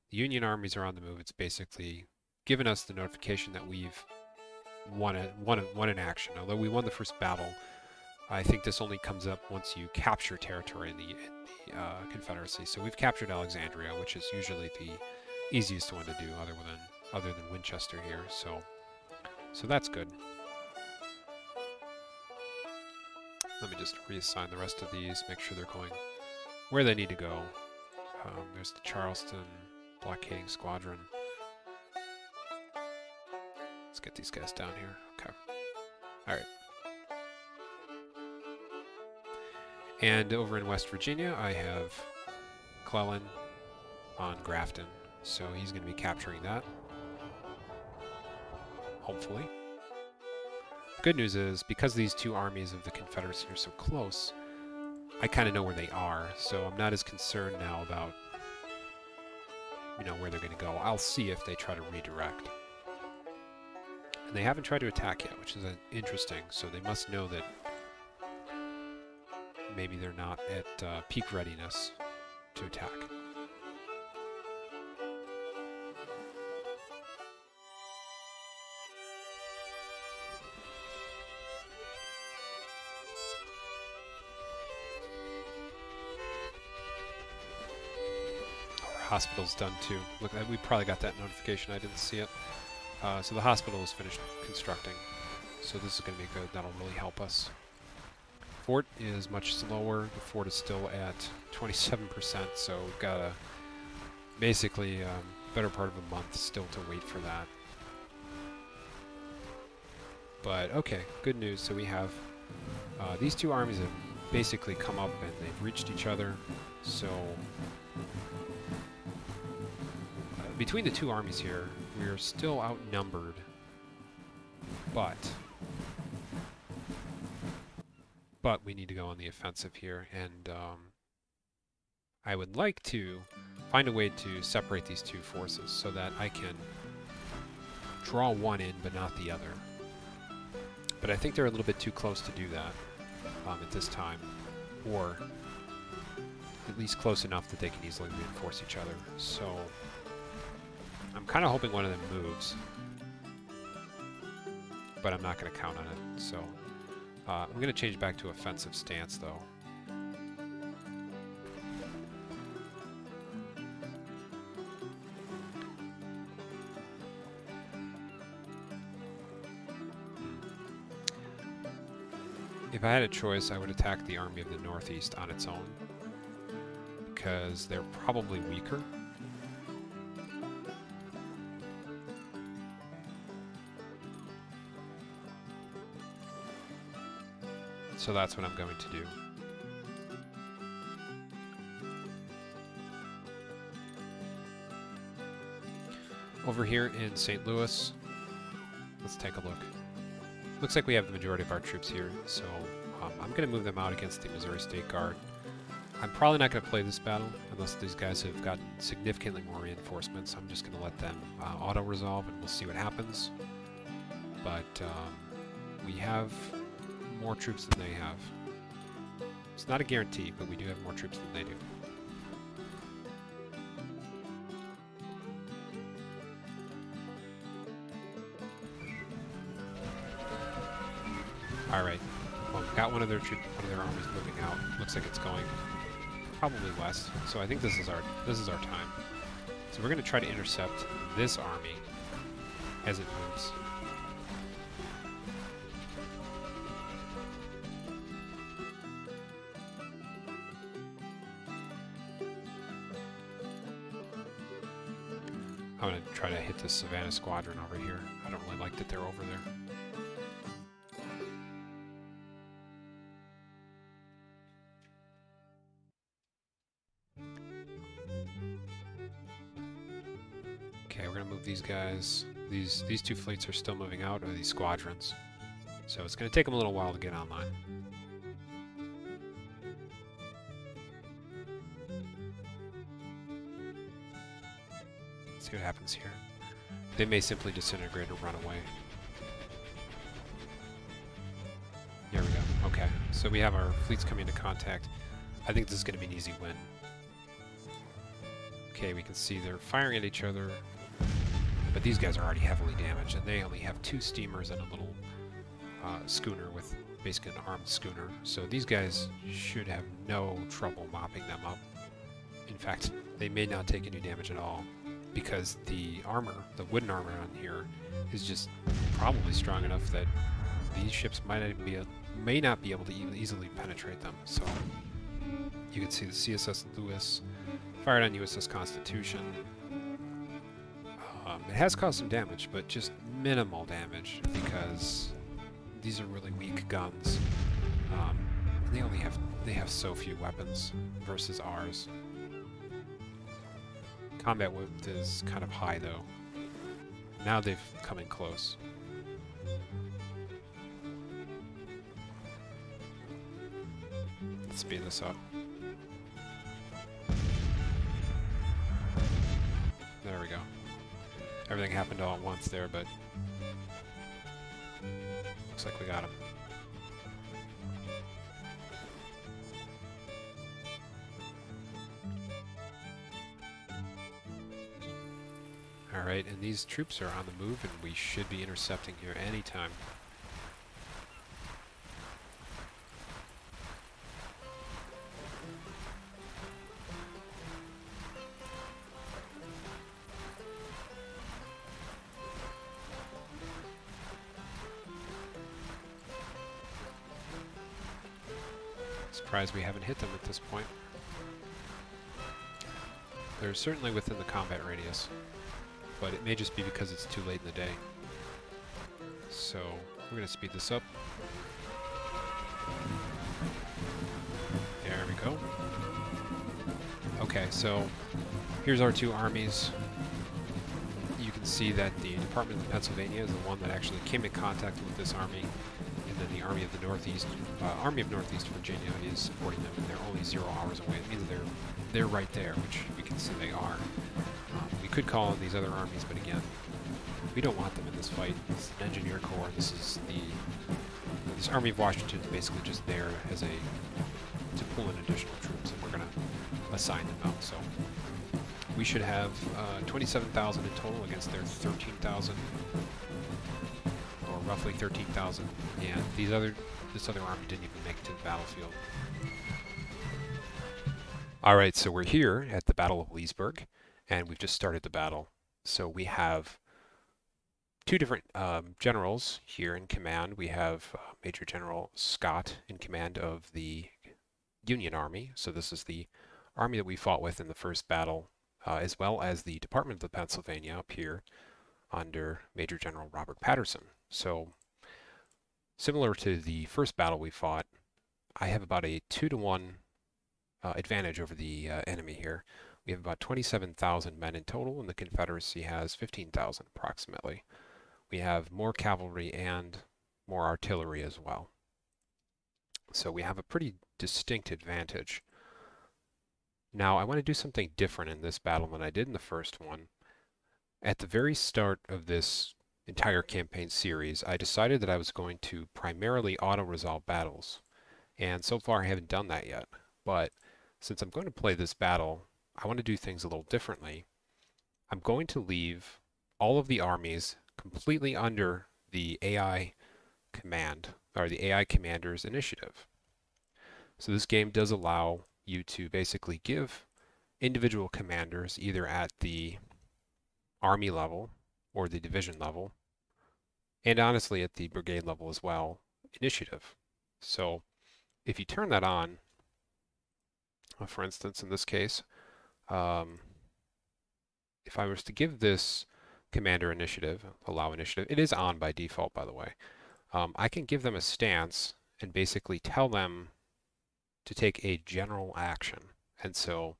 [SPEAKER 1] the Union armies are on the move. It's basically given us the notification that we've won, a, won, a, won an action. Although we won the first battle, I think this only comes up once you capture territory in the, in the uh, Confederacy. So we've captured Alexandria, which is usually the easiest one to do other than other than Winchester here. So so that's good. Let me just reassign the rest of these, make sure they're going where they need to go. Um, there's the Charleston blockading squadron. Let's get these guys down here. Okay. Alright. And over in West Virginia, I have Clellan on Grafton. So he's going to be capturing that. hopefully. The good news is, because these two armies of the Confederacy are so close, I kind of know where they are, so I'm not as concerned now about, you know, where they're going to go. I'll see if they try to redirect. And they haven't tried to attack yet, which is uh, interesting, so they must know that maybe they're not at uh, peak readiness to attack. Our hospital's done too. Look, we probably got that notification. I didn't see it. Uh, so the hospital is finished constructing. So this is going to be good. That'll really help us. Fort is much slower. The fort is still at 27%, so we've got a basically um, better part of a month still to wait for that. But okay, good news. So we have uh, these two armies have basically come up and they've reached each other. So between the two armies here, we are still outnumbered, but but we need to go on the offensive here, and um, I would like to find a way to separate these two forces so that I can draw one in but not the other. But I think they're a little bit too close to do that um, at this time, or at least close enough that they can easily reinforce each other. So I'm kind of hoping one of them moves. But I'm not going to count on it, so... Uh, I'm going to change back to offensive stance, though. If I had a choice, I would attack the army of the Northeast on its own. Because they're probably weaker. So that's what I'm going to do. Over here in St. Louis, let's take a look. Looks like we have the majority of our troops here, so um, I'm going to move them out against the Missouri State Guard. I'm probably not going to play this battle unless these guys have gotten significantly more reinforcements. I'm just going to let them uh, auto-resolve and we'll see what happens. But um, we have more troops than they have. It's not a guarantee, but we do have more troops than they do. Alright. Well, we've got one of their troops, one of their armies moving out. Looks like it's going probably west. So I think this is our this is our time. So we're going to try to intercept this army as it moves. The Savannah Squadron over here. I don't really like that they're over there. Okay, we're to move these guys. These, these two fleets are still moving out, or these squadrons. So it's to take them a little while to get online. see what happens here. They may simply disintegrate or run away. There we go. Okay, so we have our fleets coming into contact. I think this is going to be an easy win. Okay, we can see they're firing at each other, but these guys are already heavily damaged, and they only have two steamers and a little uh, schooner with basically an armed schooner. So these guys should have no trouble mopping them up. In fact, they may not take any damage at all because the armor, the wooden armor on here, is just probably strong enough that these ships might not be a, may not be able to easily penetrate them. So you can see the CSS Lewis fired on USS Constitution. Um, it has caused some damage, but just minimal damage because these are really weak guns. Um, they only have they have so few weapons versus ours. Combat width is kind of high, though. Now they've come in close. Let's speed this up. There we go. Everything happened all at once there, but looks like we got him. Alright, and these troops are on the move and we should be intercepting here anytime. Surprised we haven't hit them at this point. They're certainly within the combat radius but it may just be because it's too late in the day. So we're going to speed this up. There we go. Okay, so here's our two armies. You can see that the Department of Pennsylvania is the one that actually came in contact with this army, and then the Army of the Northeast, uh, Army of Northeast Virginia is supporting them, and they're only zero hours away. It means they're they're right there, which we can see they are could call on these other armies, but again, we don't want them in this fight. This is an engineer corps. This is the this Army of Washington is basically just there as a to pull in additional troops, and we're going to assign them out. So we should have uh, 27,000 in total against their 13,000, or roughly 13,000. And these other this other army didn't even make it to the battlefield. All right, so we're here at the Battle of Leesburg and we've just started the battle. So we have two different um, generals here in command. We have uh, Major General Scott in command of the Union Army. So this is the army that we fought with in the first battle, uh, as well as the Department of the Pennsylvania up here under Major General Robert Patterson. So similar to the first battle we fought, I have about a two to one uh, advantage over the uh, enemy here. We have about 27,000 men in total, and the Confederacy has 15,000 approximately. We have more cavalry and more artillery as well. So we have a pretty distinct advantage. Now, I want to do something different in this battle than I did in the first one. At the very start of this entire campaign series, I decided that I was going to primarily auto-resolve battles. And so far I haven't done that yet. But since I'm going to play this battle I want to do things a little differently. I'm going to leave all of the armies completely under the AI command, or the AI commander's initiative. So this game does allow you to basically give individual commanders either at the army level or the division level, and honestly at the brigade level as well, initiative. So if you turn that on, for instance, in this case, um, if I was to give this commander initiative, allow initiative, it is on by default, by the way. Um, I can give them a stance and basically tell them to take a general action. And so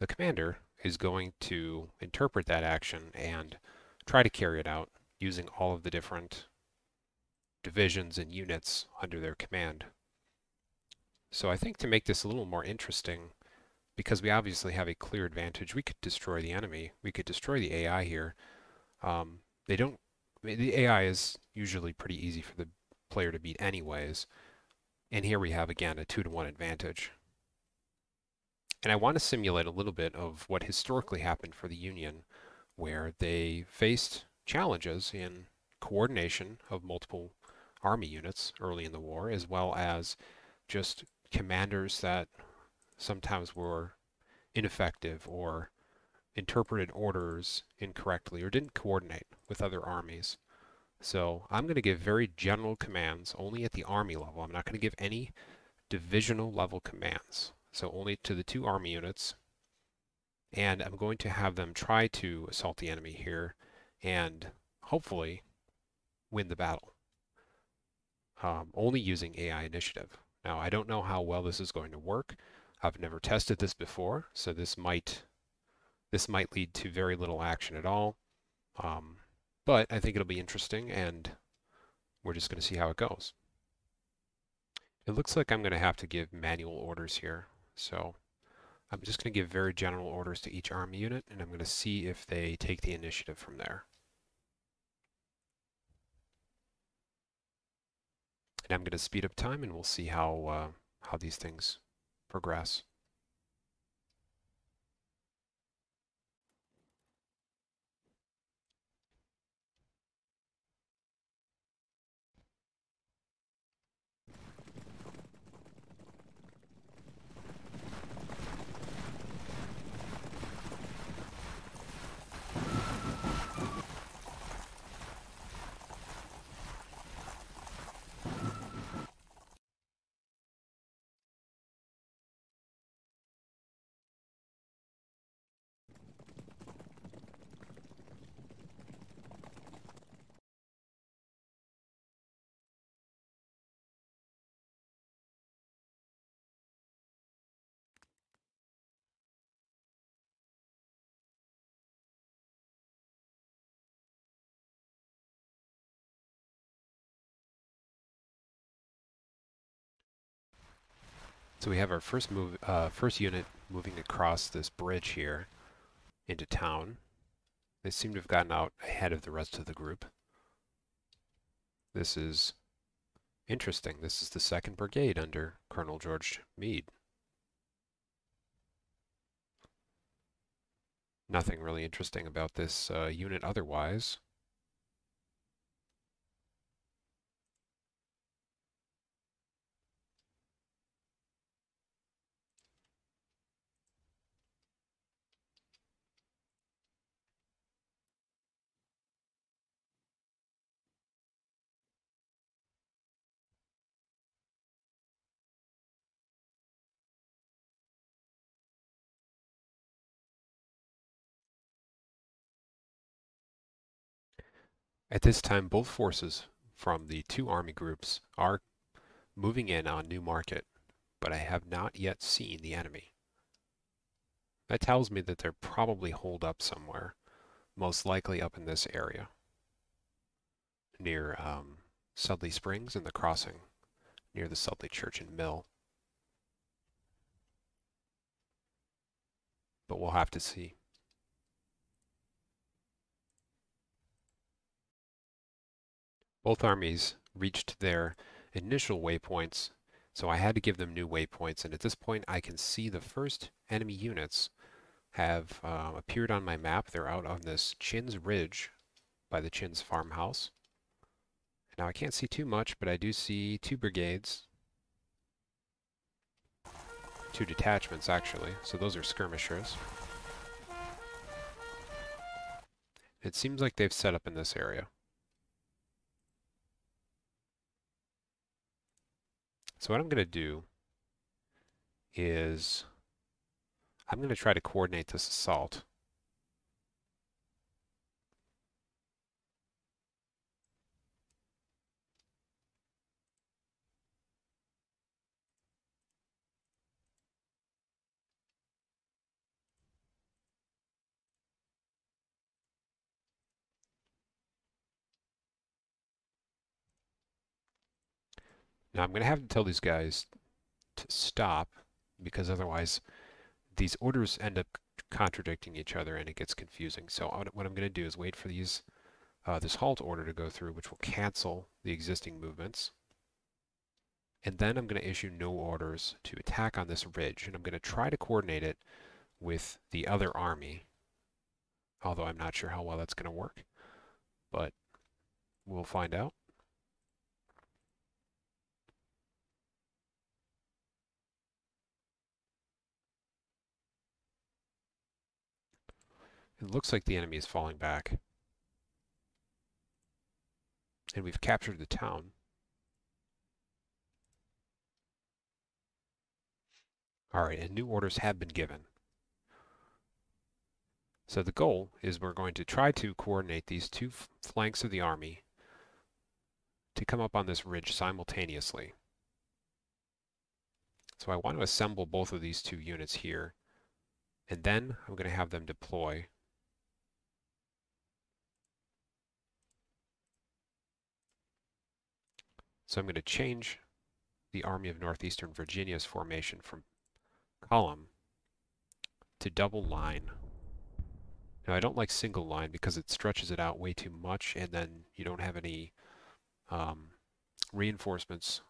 [SPEAKER 1] the commander is going to interpret that action and try to carry it out using all of the different divisions and units under their command. So I think to make this a little more interesting, because we obviously have a clear advantage. We could destroy the enemy. We could destroy the AI here. Um, they don't. The AI is usually pretty easy for the player to beat, anyways. And here we have again a two to one advantage. And I want to simulate a little bit of what historically happened for the Union, where they faced challenges in coordination of multiple army units early in the war, as well as just commanders that sometimes were ineffective or interpreted orders incorrectly or didn't coordinate with other armies. So I'm going to give very general commands only at the army level. I'm not going to give any divisional level commands. So only to the two army units. And I'm going to have them try to assault the enemy here and hopefully win the battle. Um, only using AI initiative. Now, I don't know how well this is going to work. I've never tested this before, so this might this might lead to very little action at all. Um, but I think it'll be interesting, and we're just going to see how it goes. It looks like I'm going to have to give manual orders here. So I'm just going to give very general orders to each army unit, and I'm going to see if they take the initiative from there. And I'm going to speed up time, and we'll see how, uh, how these things progress. So we have our first move, uh, first unit moving across this bridge here into town. They seem to have gotten out ahead of the rest of the group. This is interesting. This is the 2nd Brigade under Colonel George Meade. Nothing really interesting about this uh, unit otherwise. At this time, both forces from the two army groups are moving in on New Market, but I have not yet seen the enemy. That tells me that they're probably holed up somewhere, most likely up in this area, near um, Sudley Springs and the crossing, near the Sudley Church and Mill. But we'll have to see. Both armies reached their initial waypoints, so I had to give them new waypoints, and at this point I can see the first enemy units have uh, appeared on my map. They're out on this Chinn's Ridge by the Chinn's farmhouse. Now I can't see too much, but I do see two brigades. Two detachments, actually. So those are skirmishers. It seems like they've set up in this area. So what I'm going to do is I'm going to try to coordinate this assault. Now I'm going to have to tell these guys to stop because otherwise these orders end up contradicting each other and it gets confusing. So what I'm going to do is wait for these uh, this halt order to go through, which will cancel the existing movements. And then I'm going to issue no orders to attack on this ridge, and I'm going to try to coordinate it with the other army, although I'm not sure how well that's going to work, but we'll find out. It looks like the enemy is falling back. And we've captured the town. Alright, and new orders have been given. So the goal is we're going to try to coordinate these two flanks of the army to come up on this ridge simultaneously. So I want to assemble both of these two units here, and then I'm going to have them deploy So I'm going to change the Army of Northeastern Virginia's formation from column to double line. Now I don't like single line because it stretches it out way too much and then you don't have any um, reinforcements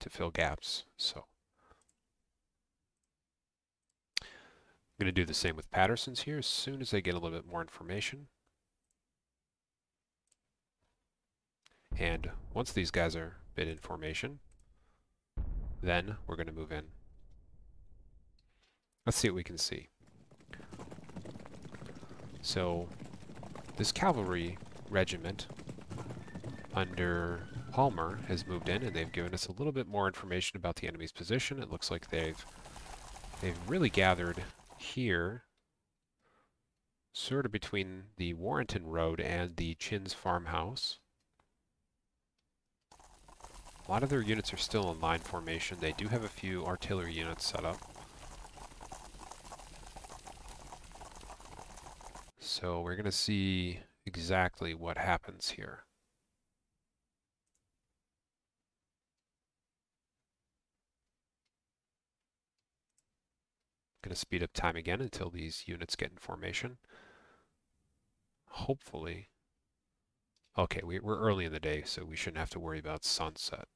[SPEAKER 1] to fill gaps. So I'm going to do the same with Patterson's here as soon as I get a little bit more information. And once these guys are bid in formation, then we're going to move in. Let's see what we can see. So this cavalry regiment under Palmer has moved in and they've given us a little bit more information about the enemy's position. It looks like they've they've really gathered here sort of between the Warrenton Road and the Chinn's farmhouse. A lot of their units are still in line formation. They do have a few artillery units set up. So we're going to see exactly what happens here. Going to speed up time again until these units get in formation. Hopefully. Okay, we, are early in the day, so we shouldn't have to worry about sunset.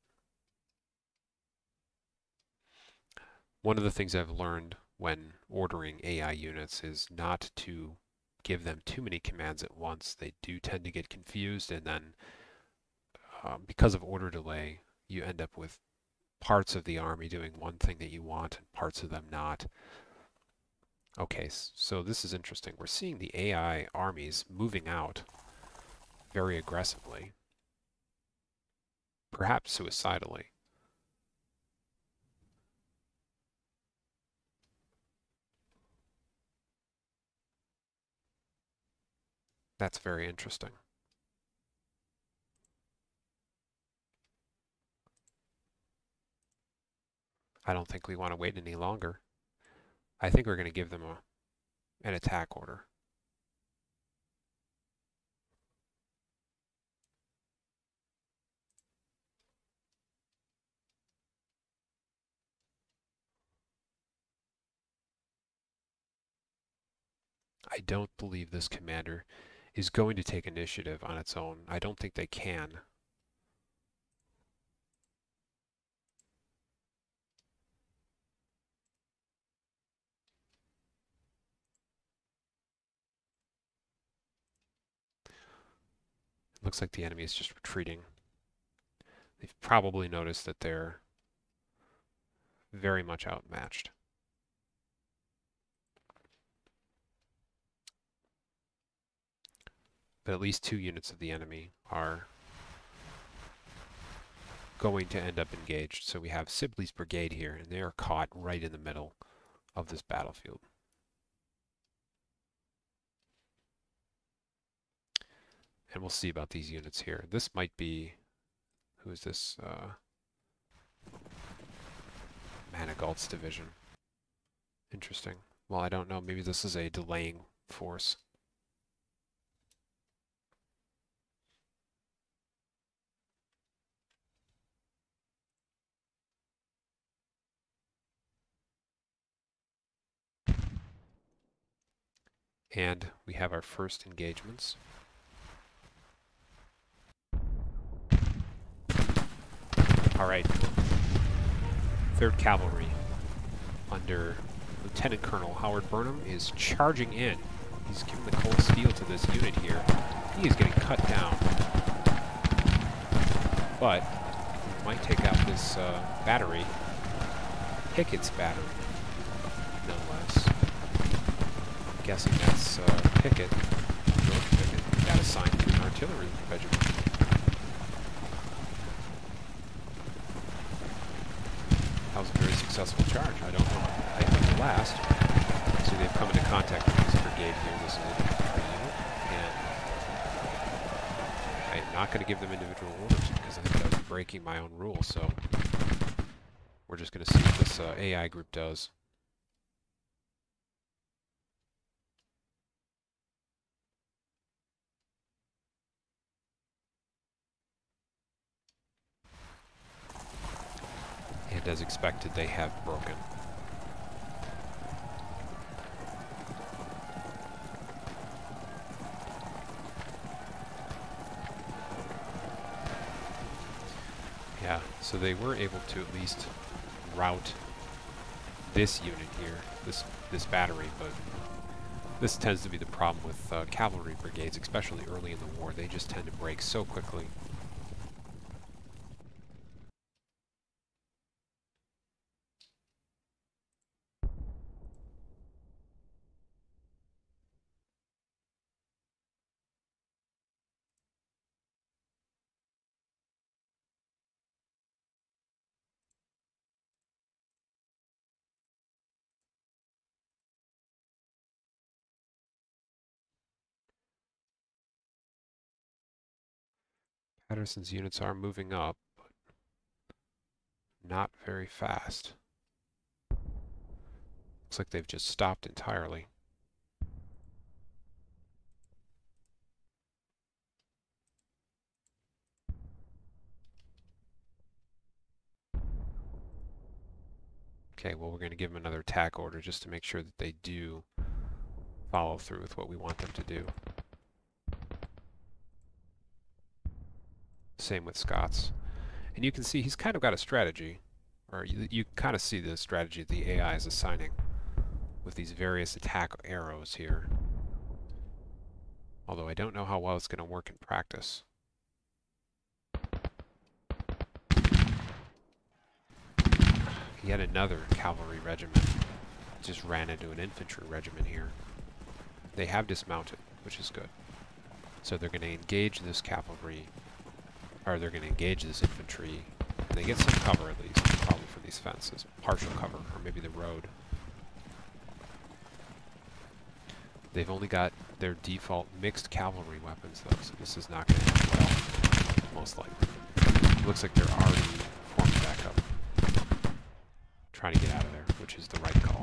[SPEAKER 1] One of the things I've learned when ordering AI units is not to give them too many commands at once. They do tend to get confused and then um, because of order delay, you end up with parts of the army doing one thing that you want and parts of them not. Okay, so this is interesting. We're seeing the AI armies moving out very aggressively, perhaps suicidally. That's very interesting. I don't think we want to wait any longer. I think we're going to give them a, an attack order. I don't believe this commander is going to take initiative on its own. I don't think they can. Looks like the enemy is just retreating. They've probably noticed that they're very much outmatched. But at least two units of the enemy are going to end up engaged. So we have Sibley's brigade here, and they are caught right in the middle of this battlefield. And we'll see about these units here. This might be, who is this? Uh, Manigault's division. Interesting. Well, I don't know. Maybe this is a delaying force. And we have our first engagements. All right. 3rd Cavalry under Lieutenant Colonel Howard Burnham is charging in. He's giving the cold steel to this unit here. He is getting cut down. But might take out this uh, battery, Pickett's battery guessing that's uh, Pickett, George Pickett, got assigned to an artillery regiment. That was a very successful charge. I don't know I think the last. So they've come into contact with this brigade here. This is an infantry unit. And I am not going to give them individual orders because I think that would be breaking my own rules. So we're just going to see what this uh, AI group does. And as expected, they have broken. Yeah, so they were able to at least route this unit here, this this battery, but this tends to be the problem with uh, cavalry brigades, especially early in the war. They just tend to break so quickly. Patterson's units are moving up, but not very fast. Looks like they've just stopped entirely. Okay, well we're going to give them another attack order just to make sure that they do follow through with what we want them to do. Same with Scott's. And you can see he's kind of got a strategy, or you, you kind of see the strategy the AI is assigning with these various attack arrows here. Although I don't know how well it's going to work in practice. Yet another cavalry regiment just ran into an infantry regiment here. They have dismounted, which is good. So they're going to engage this cavalry or they're going to engage this infantry. They get some cover at least, probably from these fences. Partial cover, or maybe the road. They've only got their default mixed cavalry weapons though, so this is not going to end well, most likely. looks like they're already forming back up. Trying to get out of there, which is the right call.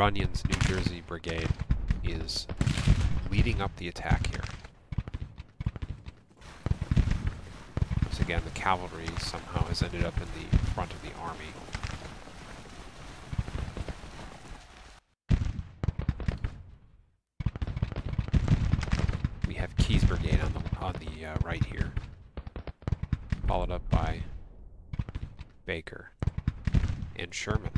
[SPEAKER 1] Runyon's New Jersey Brigade is leading up the attack here. So again, the cavalry somehow has ended up in the front of the army. We have Keyes Brigade on the on the uh, right here, followed up by Baker and Sherman.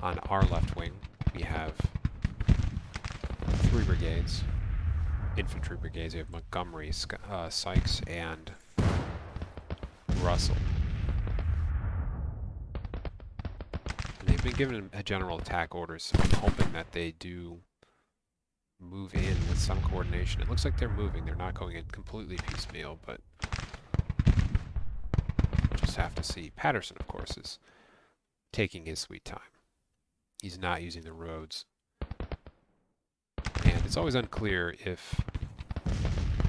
[SPEAKER 1] on our left wing, we have three brigades, infantry brigades. We have Montgomery, uh, Sykes, and Russell. And they've been given a general attack order, so I'm hoping that they do move in with some coordination. It looks like they're moving. They're not going in completely piecemeal, but we'll just have to see. Patterson, of course, is taking his sweet time he's not using the roads. It's always unclear if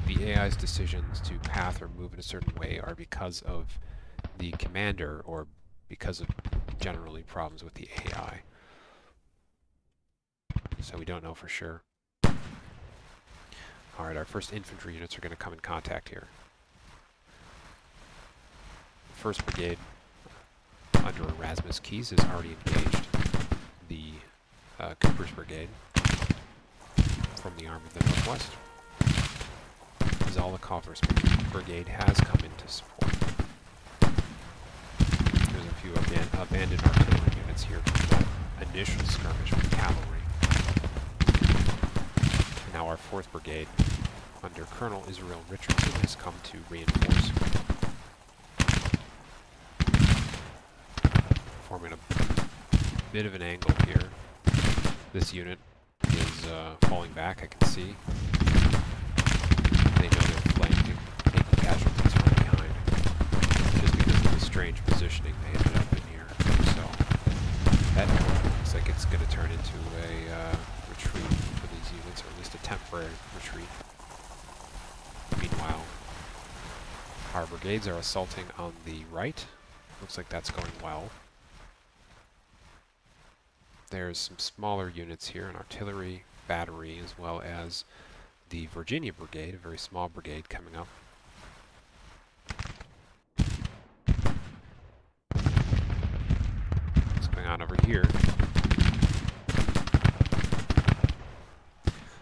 [SPEAKER 1] the AI's decisions to path or move in a certain way are because of the commander or because of generally problems with the AI. So we don't know for sure. Alright, our first infantry units are going to come in contact here. First Brigade under Erasmus Keyes is already engaged the uh, Cooper's Brigade from the Army of the Northwest. Zollicoffer's Brigade has come into support. There's a few aban abandoned artillery units here from that initial skirmish with cavalry. And now our 4th Brigade, under Colonel Israel Richardson, has come to reinforce. Forming a bit of an angle here. This unit uh, falling back, I can see. They know they're flanking, taking casualties from behind. Just because of the strange positioning they ended up in here. So, that looks like it's going to turn into a uh, retreat for these units, or at least a temporary retreat. Meanwhile, our brigades are assaulting on the right. Looks like that's going well. there's some smaller units here, an artillery battery, as well as the Virginia Brigade, a very small brigade coming up. What's going on over here?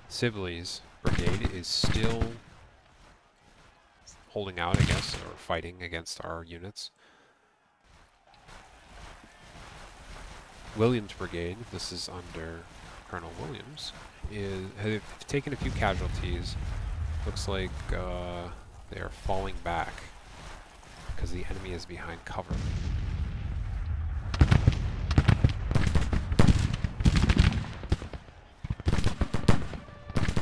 [SPEAKER 1] Sibley's brigade is still holding out, I guess, or fighting against our units. Williams Brigade, this is under Colonel Williams, is have taken a few casualties. Looks like uh, they are falling back because the enemy is behind cover.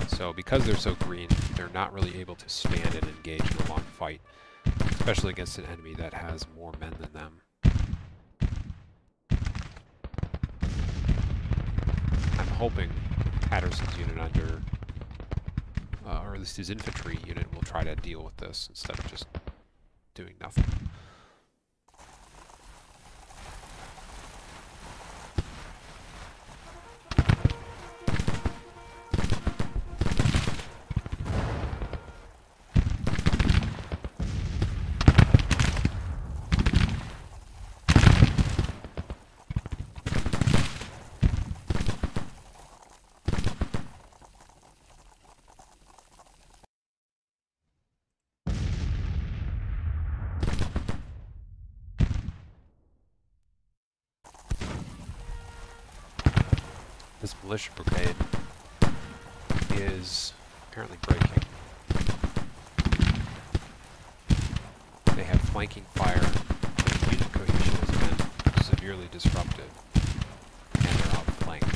[SPEAKER 1] So because they're so green, they're not really able to stand and engage in a long fight, especially against an enemy that has more men than them. I'm hoping Patterson's unit under, uh, or at least his infantry unit will try to deal with this instead of just doing nothing. Militia brigade is apparently breaking. They have flanking fire, their unit cohesion has been severely disrupted, and they're outflanked.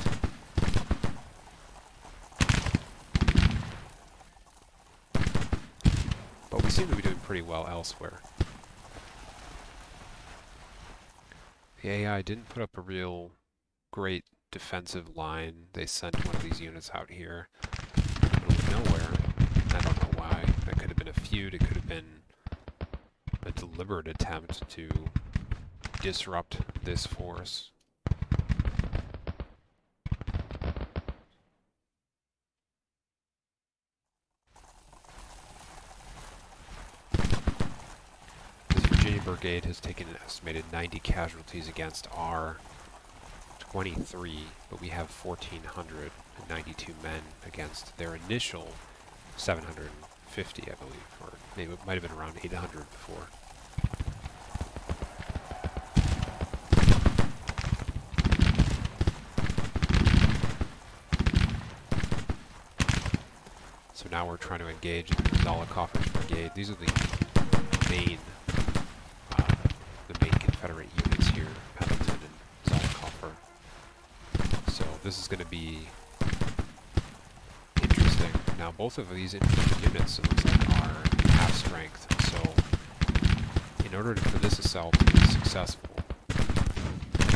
[SPEAKER 1] But we seem to be doing pretty well elsewhere. The AI didn't put up a real great defensive line. They sent one of these units out here, nowhere. I don't know why. That could have been a feud. It could have been a deliberate attempt to disrupt this force. This Virginia Brigade has taken an estimated 90 casualties against our 23, but we have 1,492 men against their initial 750, I believe, or maybe it might have been around 800 before. So now we're trying to engage the Zollicoffer's brigade. These are the main, uh, the main Confederate units here, Pendleton and Zollicoffer. So this is going to be interesting. Now both of these units, are half strength. So in order for this assault to be successful,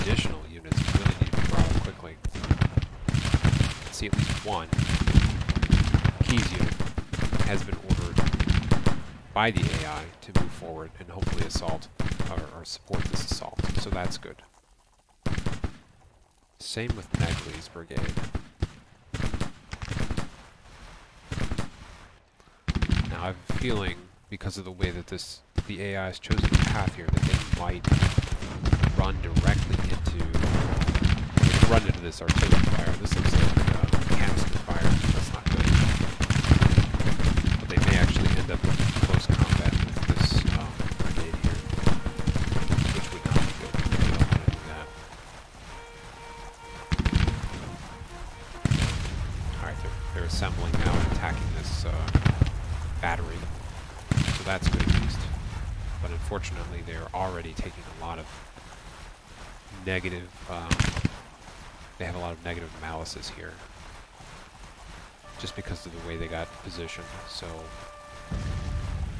[SPEAKER 1] additional units really need to be brought up quickly. See at least one Keyes unit has been ordered by the AI to move forward and hopefully assault or, or support this assault. So that's good. Same with Negley's brigade. Now I have a feeling, because of the way that this the AI has chosen the path here, that they might run directly into run into this artillery fire. This looks like uh, canister fire. Negative here. Just because of the way they got positioned. So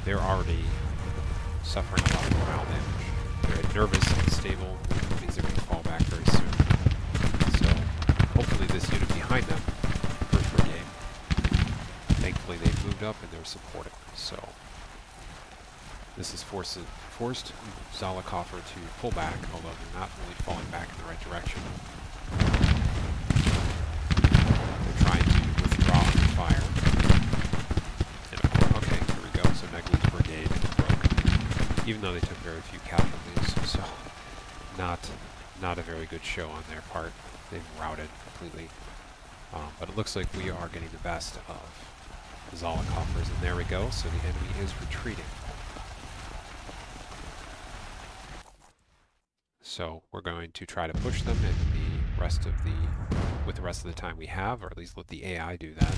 [SPEAKER 1] they're already suffering a lot of morale damage. They're nervous and unstable, means they're going to fall back very soon. So hopefully this unit behind them, first brigade, thankfully they've moved up and they're supporting. So this has forced, forced Zollicoffer to pull back, although they're not really falling back in the right direction. they're trying to withdraw under fire. And, okay, here we go. So Neglin's brigade they took very few casualties. So not not a very good show on their part. They've routed completely. Um, but it looks like we are getting the best of the Zollicoffers, and there we go. So the enemy is retreating. So we're going to try to push them in the rest of the, with the rest of the time we have, or at least let the AI do that.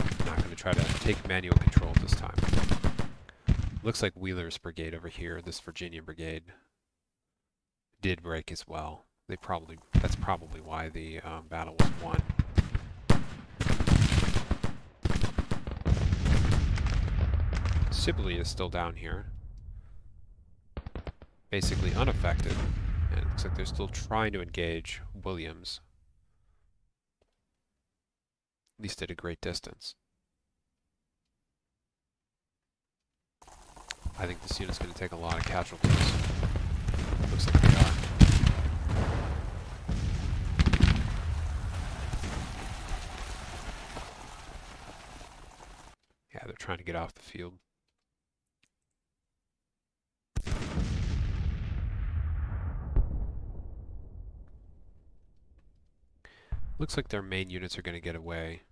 [SPEAKER 1] I'm not going to try to take manual control this time. Looks like Wheeler's brigade over here, this Virginia brigade, did break as well. They probably, that's probably why the um, battle was won. Sibley is still down here. Basically unaffected. And it looks like they're still trying to engage Williams. At least at a great distance. I think this unit's going to take a lot of casualties. Looks like they are. Yeah, they're trying to get off the field. Looks like their main units are going to get away.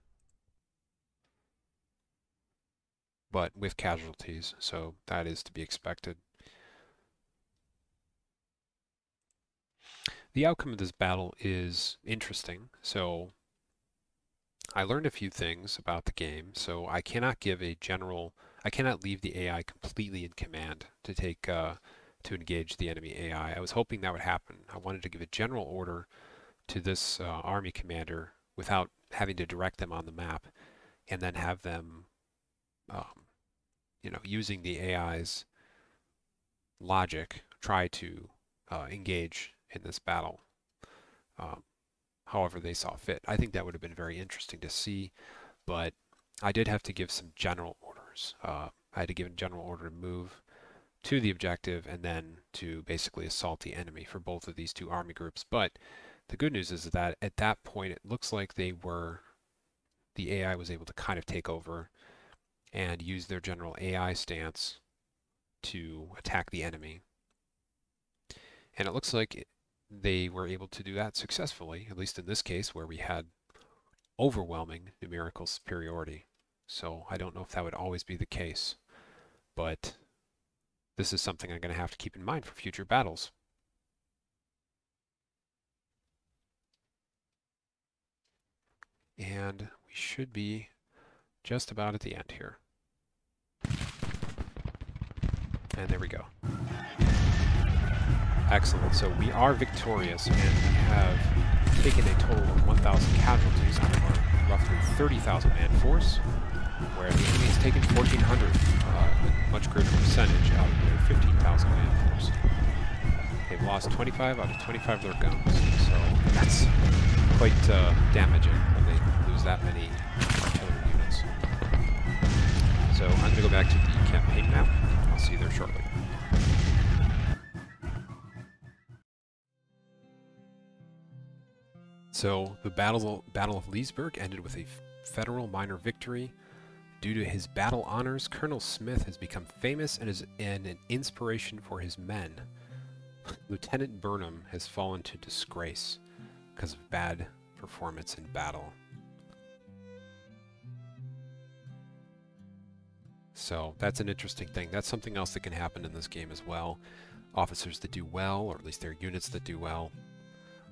[SPEAKER 1] But with casualties, so that is to be expected. The outcome of this battle is interesting. So I learned a few things about the game, so I cannot give a general, I cannot leave the AI completely in command to take, uh, to engage the enemy AI. I was hoping that would happen. I wanted to give a general order to this uh, army commander without having to direct them on the map and then have them um, you know using the AI's logic try to uh, engage in this battle um, however they saw fit. I think that would have been very interesting to see but I did have to give some general orders. Uh, I had to give a general order to move to the objective and then to basically assault the enemy for both of these two army groups but the good news is that at that point, it looks like they were, the AI was able to kind of take over and use their general AI stance to attack the enemy. And it looks like they were able to do that successfully, at least in this case where we had overwhelming numerical superiority. So I don't know if that would always be the case, but this is something I'm going to have to keep in mind for future battles. And we should be just about at the end here. And there we go. Excellent. So we are victorious, and we have taken a total of 1,000 casualties out of our roughly 30,000 man force, where the enemy has taken 1,400, uh, a much greater percentage out of their 15,000 man force. They've lost 25 out of 25 of their guns, so that's quite uh, damaging when they lose that many artillery units. So I'm going to go back to the campaign map. See there shortly. So the Battle, Battle of Leesburg ended with a federal minor victory. Due to his battle honors, Colonel Smith has become famous and is an inspiration for his men. Lieutenant Burnham has fallen to disgrace because of bad performance in battle. So that's an interesting thing. That's something else that can happen in this game as well. Officers that do well, or at least their units that do well,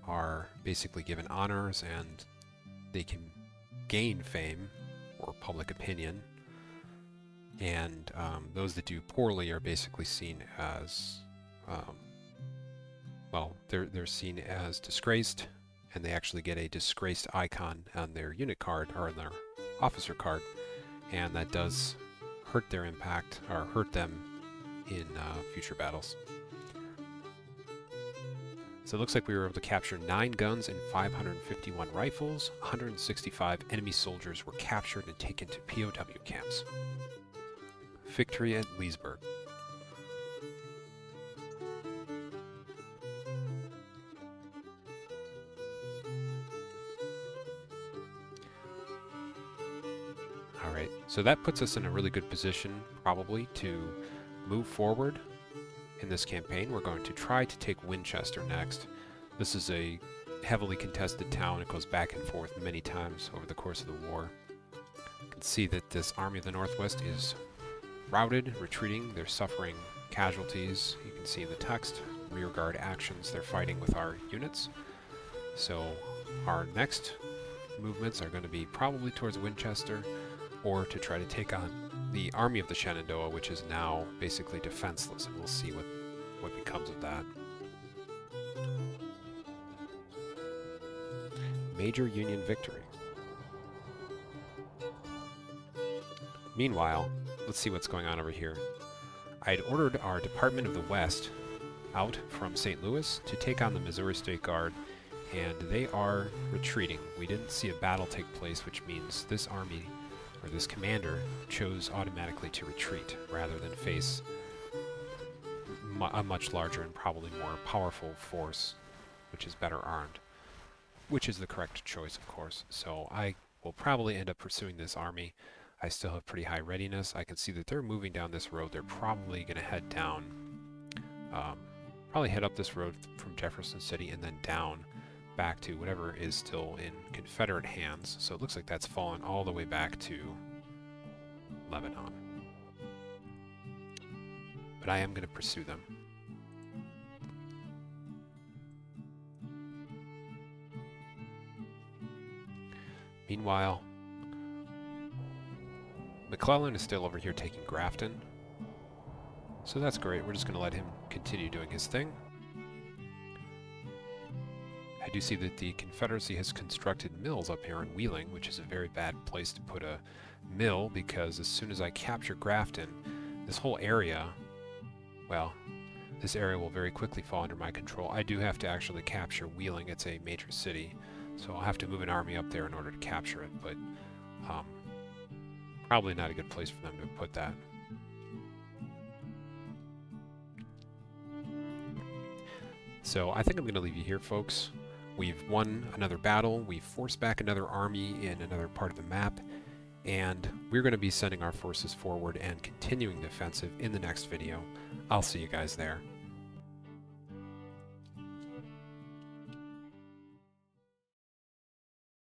[SPEAKER 1] are basically given honors and they can gain fame or public opinion. And um, those that do poorly are basically seen as, um, well, they're, they're seen as disgraced and they actually get a disgraced icon on their unit card or on their officer card. And that does hurt their impact, or hurt them in uh, future battles. So it looks like we were able to capture 9 guns and 551 rifles. 165 enemy soldiers were captured and taken to POW camps. Victory at Leesburg. So that puts us in a really good position, probably, to move forward in this campaign. We're going to try to take Winchester next. This is a heavily contested town. It goes back and forth many times over the course of the war. You can see that this Army of the Northwest is routed, retreating. They're suffering casualties. You can see in the text, rearguard actions. They're fighting with our units. So our next movements are going to be probably towards Winchester or to try to take on the army of the Shenandoah, which is now basically defenseless, and we'll see what, what becomes of that. Major Union victory. Meanwhile, let's see what's going on over here. I had ordered our Department of the West out from St. Louis to take on the Missouri State Guard, and they are retreating. We didn't see a battle take place, which means this army or this commander chose automatically to retreat rather than face mu a much larger and probably more powerful force, which is better armed, which is the correct choice, of course. So I will probably end up pursuing this army. I still have pretty high readiness. I can see that they're moving down this road. They're probably going to head down, um, probably head up this road from Jefferson City and then down back to whatever is still in Confederate hands. So it looks like that's fallen all the way back to Lebanon. But I am going to pursue them. Meanwhile, McClellan is still over here taking Grafton. So that's great. We're just going to let him continue doing his thing do see that the Confederacy has constructed mills up here in Wheeling, which is a very bad place to put a mill because as soon as I capture Grafton, this whole area, well, this area will very quickly fall under my control. I do have to actually capture Wheeling. It's a major city, so I'll have to move an army up there in order to capture it, but um, probably not a good place for them to put that. So I think I'm going to leave you here, folks. We've won another battle, we've forced back another army in another part of the map, and we're going to be sending our forces forward and continuing the offensive in the next video. I'll see you guys there.